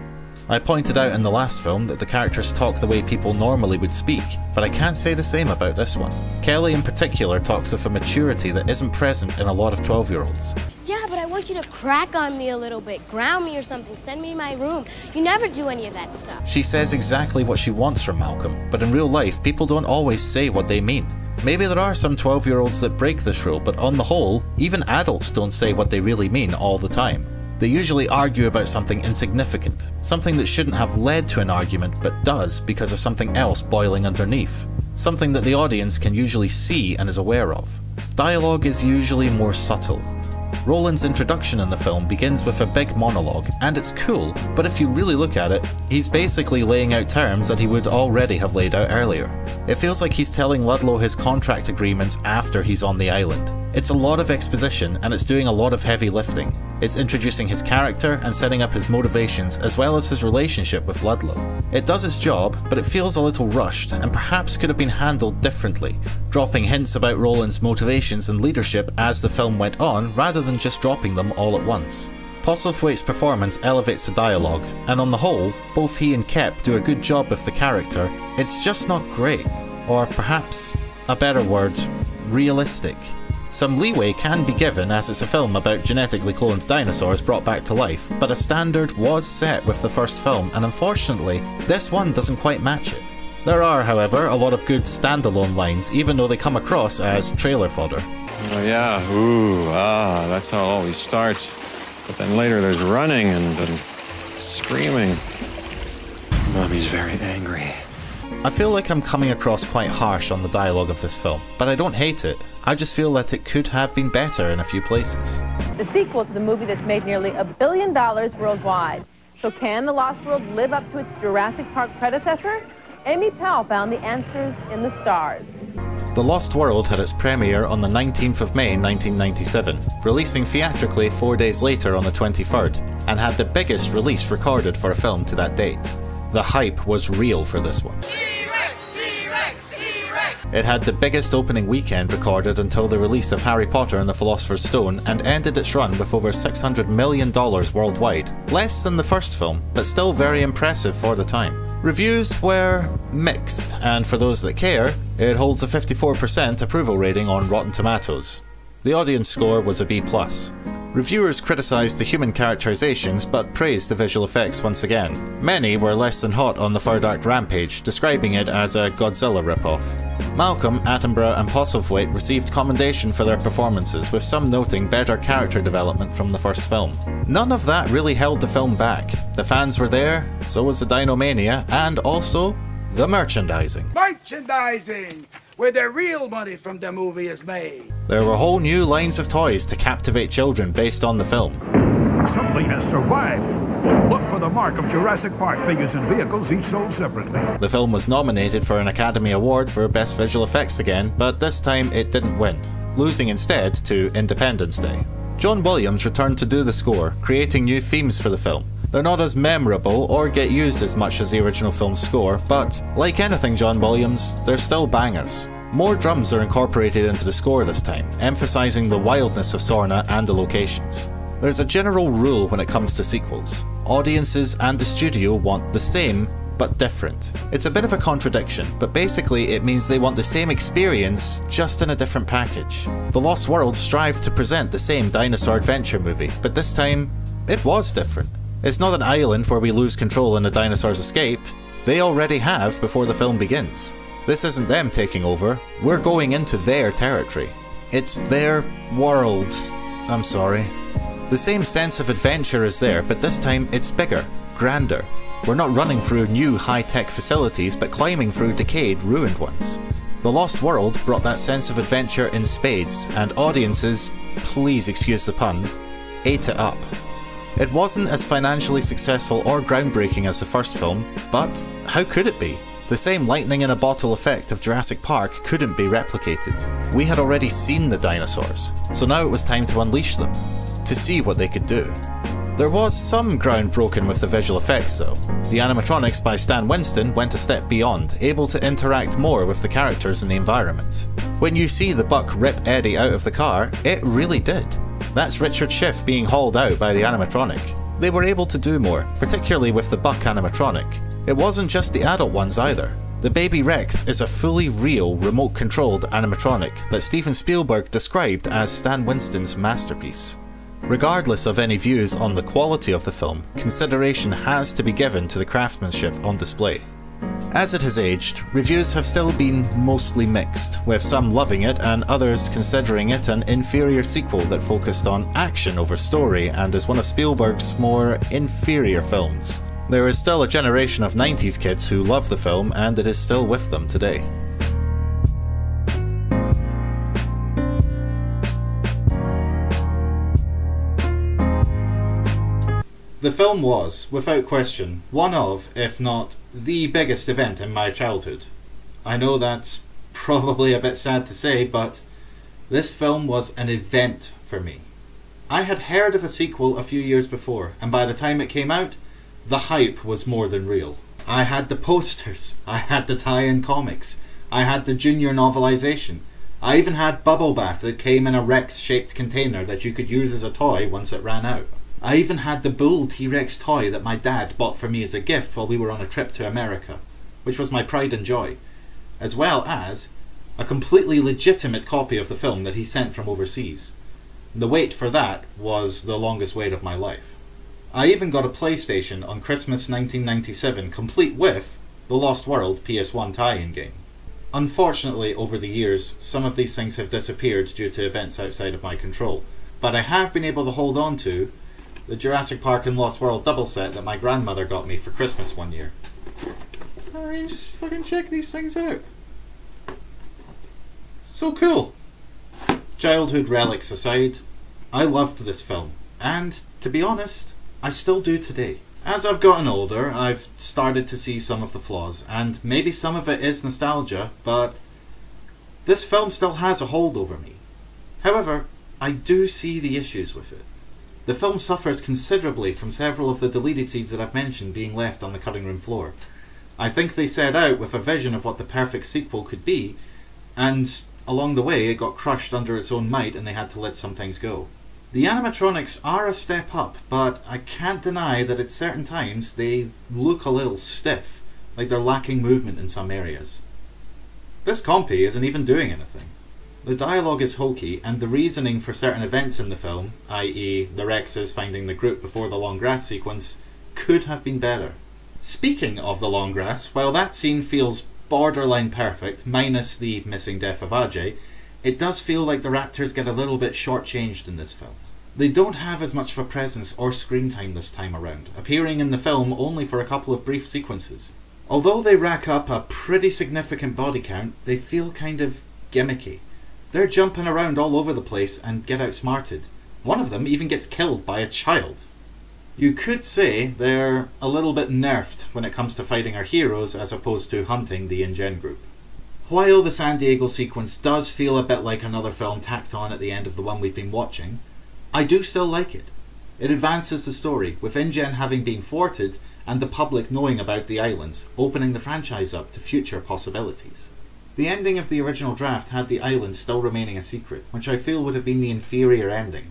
Speaker 1: I pointed out in the last film that the characters talk the way people normally would speak, but I can't say the same about this one. Kelly in particular talks with a maturity that isn't present in a lot of 12 year olds.
Speaker 13: Yeah, but I want you to crack on me a little bit, ground me or something, send me to my room. You never do any of that stuff.
Speaker 1: She says exactly what she wants from Malcolm, but in real life, people don't always say what they mean. Maybe there are some 12 year olds that break this rule, but on the whole, even adults don't say what they really mean all the time. They usually argue about something insignificant, something that shouldn't have led to an argument but does because of something else boiling underneath, something that the audience can usually see and is aware of. Dialogue is usually more subtle. Roland's introduction in the film begins with a big monologue, and it's cool, but if you really look at it, he's basically laying out terms that he would already have laid out earlier. It feels like he's telling Ludlow his contract agreements after he's on the island. It's a lot of exposition, and it's doing a lot of heavy lifting. It's introducing his character and setting up his motivations as well as his relationship with Ludlow. It does its job, but it feels a little rushed and perhaps could have been handled differently, dropping hints about Roland's motivations and leadership as the film went on rather than just dropping them all at once. Postlethwaite's performance elevates the dialogue, and on the whole, both he and Koepp do a good job with the character. It's just not great, or perhaps a better word, realistic. Some leeway can be given as it's a film about genetically cloned dinosaurs brought back to life, but a standard was set with the first film, and unfortunately, this one doesn't quite match it. There are, however, a lot of good standalone lines, even though they come across as trailer fodder.
Speaker 10: Oh, yeah, ooh, ah, that's how it always starts. But then later there's running and, and screaming.
Speaker 14: Mommy's very angry.
Speaker 1: I feel like I'm coming across quite harsh on the dialogue of this film, but I don't hate it. I just feel that it could have been better in a few places.
Speaker 19: The sequel to the movie that's made nearly a billion dollars worldwide. So can The Lost World live up to its Jurassic Park predecessor? Amy Powell found the answers in the stars.
Speaker 1: The Lost World had its premiere on the 19th of May 1997, releasing theatrically four days later on the 23rd, and had the biggest release recorded for a film to that date. The hype was real for this one. It had the biggest opening weekend recorded until the release of Harry Potter and the Philosopher's Stone and ended its run with over $600 million worldwide. Less than the first film, but still very impressive for the time. Reviews were mixed, and for those that care, it holds a 54% approval rating on Rotten Tomatoes. The audience score was a B+. Reviewers criticised the human characterizations but praised the visual effects once again. Many were less than hot on the third rampage, describing it as a Godzilla ripoff. Malcolm, Attenborough, and Postlethwaite received commendation for their performances, with some noting better character development from the first film. None of that really held the film back. The fans were there, so was the Dinomania, and also the merchandising.
Speaker 20: Merchandising! Where the real money from the movie is made.
Speaker 1: There were whole new lines of toys to captivate children based on the film.
Speaker 21: Something has survived. Look for the mark of Jurassic Park figures and vehicles, each sold separately.
Speaker 1: The film was nominated for an Academy Award for Best Visual Effects again, but this time it didn't win, losing instead to Independence Day. John Williams returned to do the score, creating new themes for the film. They're not as memorable or get used as much as the original film's score, but like anything John Williams, they're still bangers. More drums are incorporated into the score this time, emphasising the wildness of Sorna and the locations. There's a general rule when it comes to sequels. Audiences and the studio want the same, but different. It's a bit of a contradiction, but basically it means they want the same experience, just in a different package. The Lost World strived to present the same dinosaur adventure movie, but this time, it was different. It's not an island where we lose control and the dinosaurs escape. They already have before the film begins. This isn't them taking over, we're going into their territory. It's their world. I'm sorry. The same sense of adventure is there, but this time it's bigger, grander. We're not running through new high tech facilities, but climbing through decayed, ruined ones. The Lost World brought that sense of adventure in spades, and audiences, please excuse the pun, ate it up. It wasn't as financially successful or groundbreaking as the first film, but how could it be? The same lightning in a bottle effect of Jurassic Park couldn't be replicated. We had already seen the dinosaurs, so now it was time to unleash them, to see what they could do. There was some ground broken with the visual effects though. The animatronics by Stan Winston went a step beyond, able to interact more with the characters and the environment. When you see the buck rip Eddie out of the car, it really did. That's Richard Schiff being hauled out by the animatronic. They were able to do more, particularly with the buck animatronic. It wasn't just the adult ones either. The Baby Rex is a fully real, remote controlled animatronic that Steven Spielberg described as Stan Winston's masterpiece. Regardless of any views on the quality of the film, consideration has to be given to the craftsmanship on display. As it has aged, reviews have still been mostly mixed, with some loving it and others considering it an inferior sequel that focused on action over story and is one of Spielberg's more inferior films. There is still a generation of 90s kids who love the film and it is still with them today. The film was, without question, one of, if not the biggest event in my childhood. I know that's probably a bit sad to say, but this film was an event for me. I had heard of a sequel a few years before, and by the time it came out, the hype was more than real. I had the posters, I had the tie in comics, I had the junior novelization. I even had Bubble Bath that came in a Rex shaped container that you could use as a toy once it ran out. I even had the Bull T Rex toy that my dad bought for me as a gift while we were on a trip to America, which was my pride and joy, as well as a completely legitimate copy of the film that he sent from overseas. The wait for that was the longest wait of my life. I even got a PlayStation on Christmas 1997 complete with the Lost World PS1 tie in game. Unfortunately, over the years, some of these things have disappeared due to events outside of my control, but I have been able to hold on to the Jurassic Park and Lost World double set that my grandmother got me for Christmas one year. mean, just fucking check these things out. So cool. Childhood relics aside, I loved this film, and to be honest, I still do today. As I've gotten older, I've started to see some of the flaws, and maybe some of it is nostalgia, but this film still has a hold over me. However, I do see the issues with it. The film suffers considerably from several of the deleted scenes that I've mentioned being left on the cutting room floor. I think they set out with a vision of what the perfect sequel could be, and along the way it got crushed under its own might and they had to let some things go. The animatronics are a step up, but I can't deny that at certain times they look a little stiff, like they're lacking movement in some areas. This compy isn't even doing anything. The dialogue is hokey, and the reasoning for certain events in the film, i.e., the Rexes finding the group before the long grass sequence, could have been better. Speaking of the long grass, while that scene feels borderline perfect, minus the missing death of Ajay, it does feel like the Raptors get a little bit shortchanged in this film. They don't have as much of a presence or screen time this time around, appearing in the film only for a couple of brief sequences. Although they rack up a pretty significant body count, they feel kind of gimmicky. They're jumping around all over the place and get outsmarted. One of them even gets killed by a child. You could say they're a little bit nerfed when it comes to fighting our heroes as opposed to hunting the InGen group. While the San Diego sequence does feel a bit like another film tacked on at the end of the one we've been watching, I do still like it. It advances the story, with InGen having been thwarted and the public knowing about the islands, opening the franchise up to future possibilities. The ending of the original draft had the island still remaining a secret, which I feel would have been the inferior ending.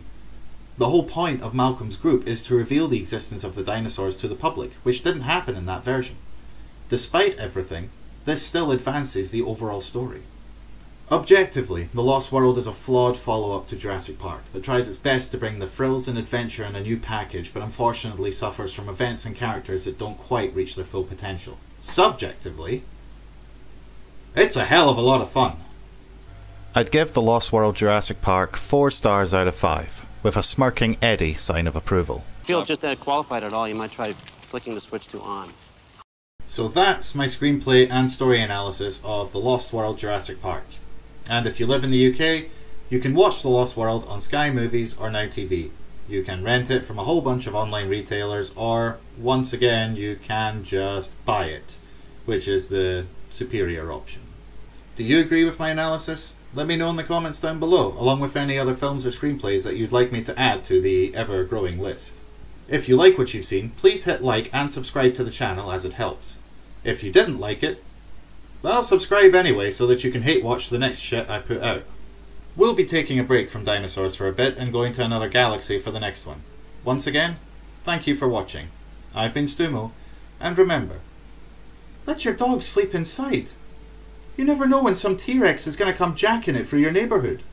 Speaker 1: The whole point of Malcolm's group is to reveal the existence of the dinosaurs to the public, which didn't happen in that version. Despite everything, this still advances the overall story. Objectively, The Lost World is a flawed follow up to Jurassic Park that tries its best to bring the thrills and adventure in a new package, but unfortunately suffers from events and characters that don't quite reach their full potential. Subjectively, it's a hell of a lot of fun.
Speaker 22: I'd give The Lost World Jurassic Park 4 stars out of 5, with a smirking Eddie sign of approval.
Speaker 23: If you feel just that qualified at all, you might try flicking the switch to on.
Speaker 1: So that's my screenplay and story analysis of The Lost World Jurassic Park. And if you live in the UK, you can watch The Lost World on Sky Movies or Now TV. You can rent it from a whole bunch of online retailers, or once again, you can just buy it, which is the superior option. Do you agree with my analysis? Let me know in the comments down below, along with any other films or screenplays that you'd like me to add to the ever growing list. If you like what you've seen, please hit like and subscribe to the channel as it helps. If you didn't like it, well, subscribe anyway so that you can hate watch the next shit I put out. We'll be taking a break from dinosaurs for a bit and going to another galaxy for the next one. Once again, thank you for watching. I've been Stu Mo, and remember, let your dog sleep inside. You never know when some T-Rex is going to come jacking it through your neighbourhood.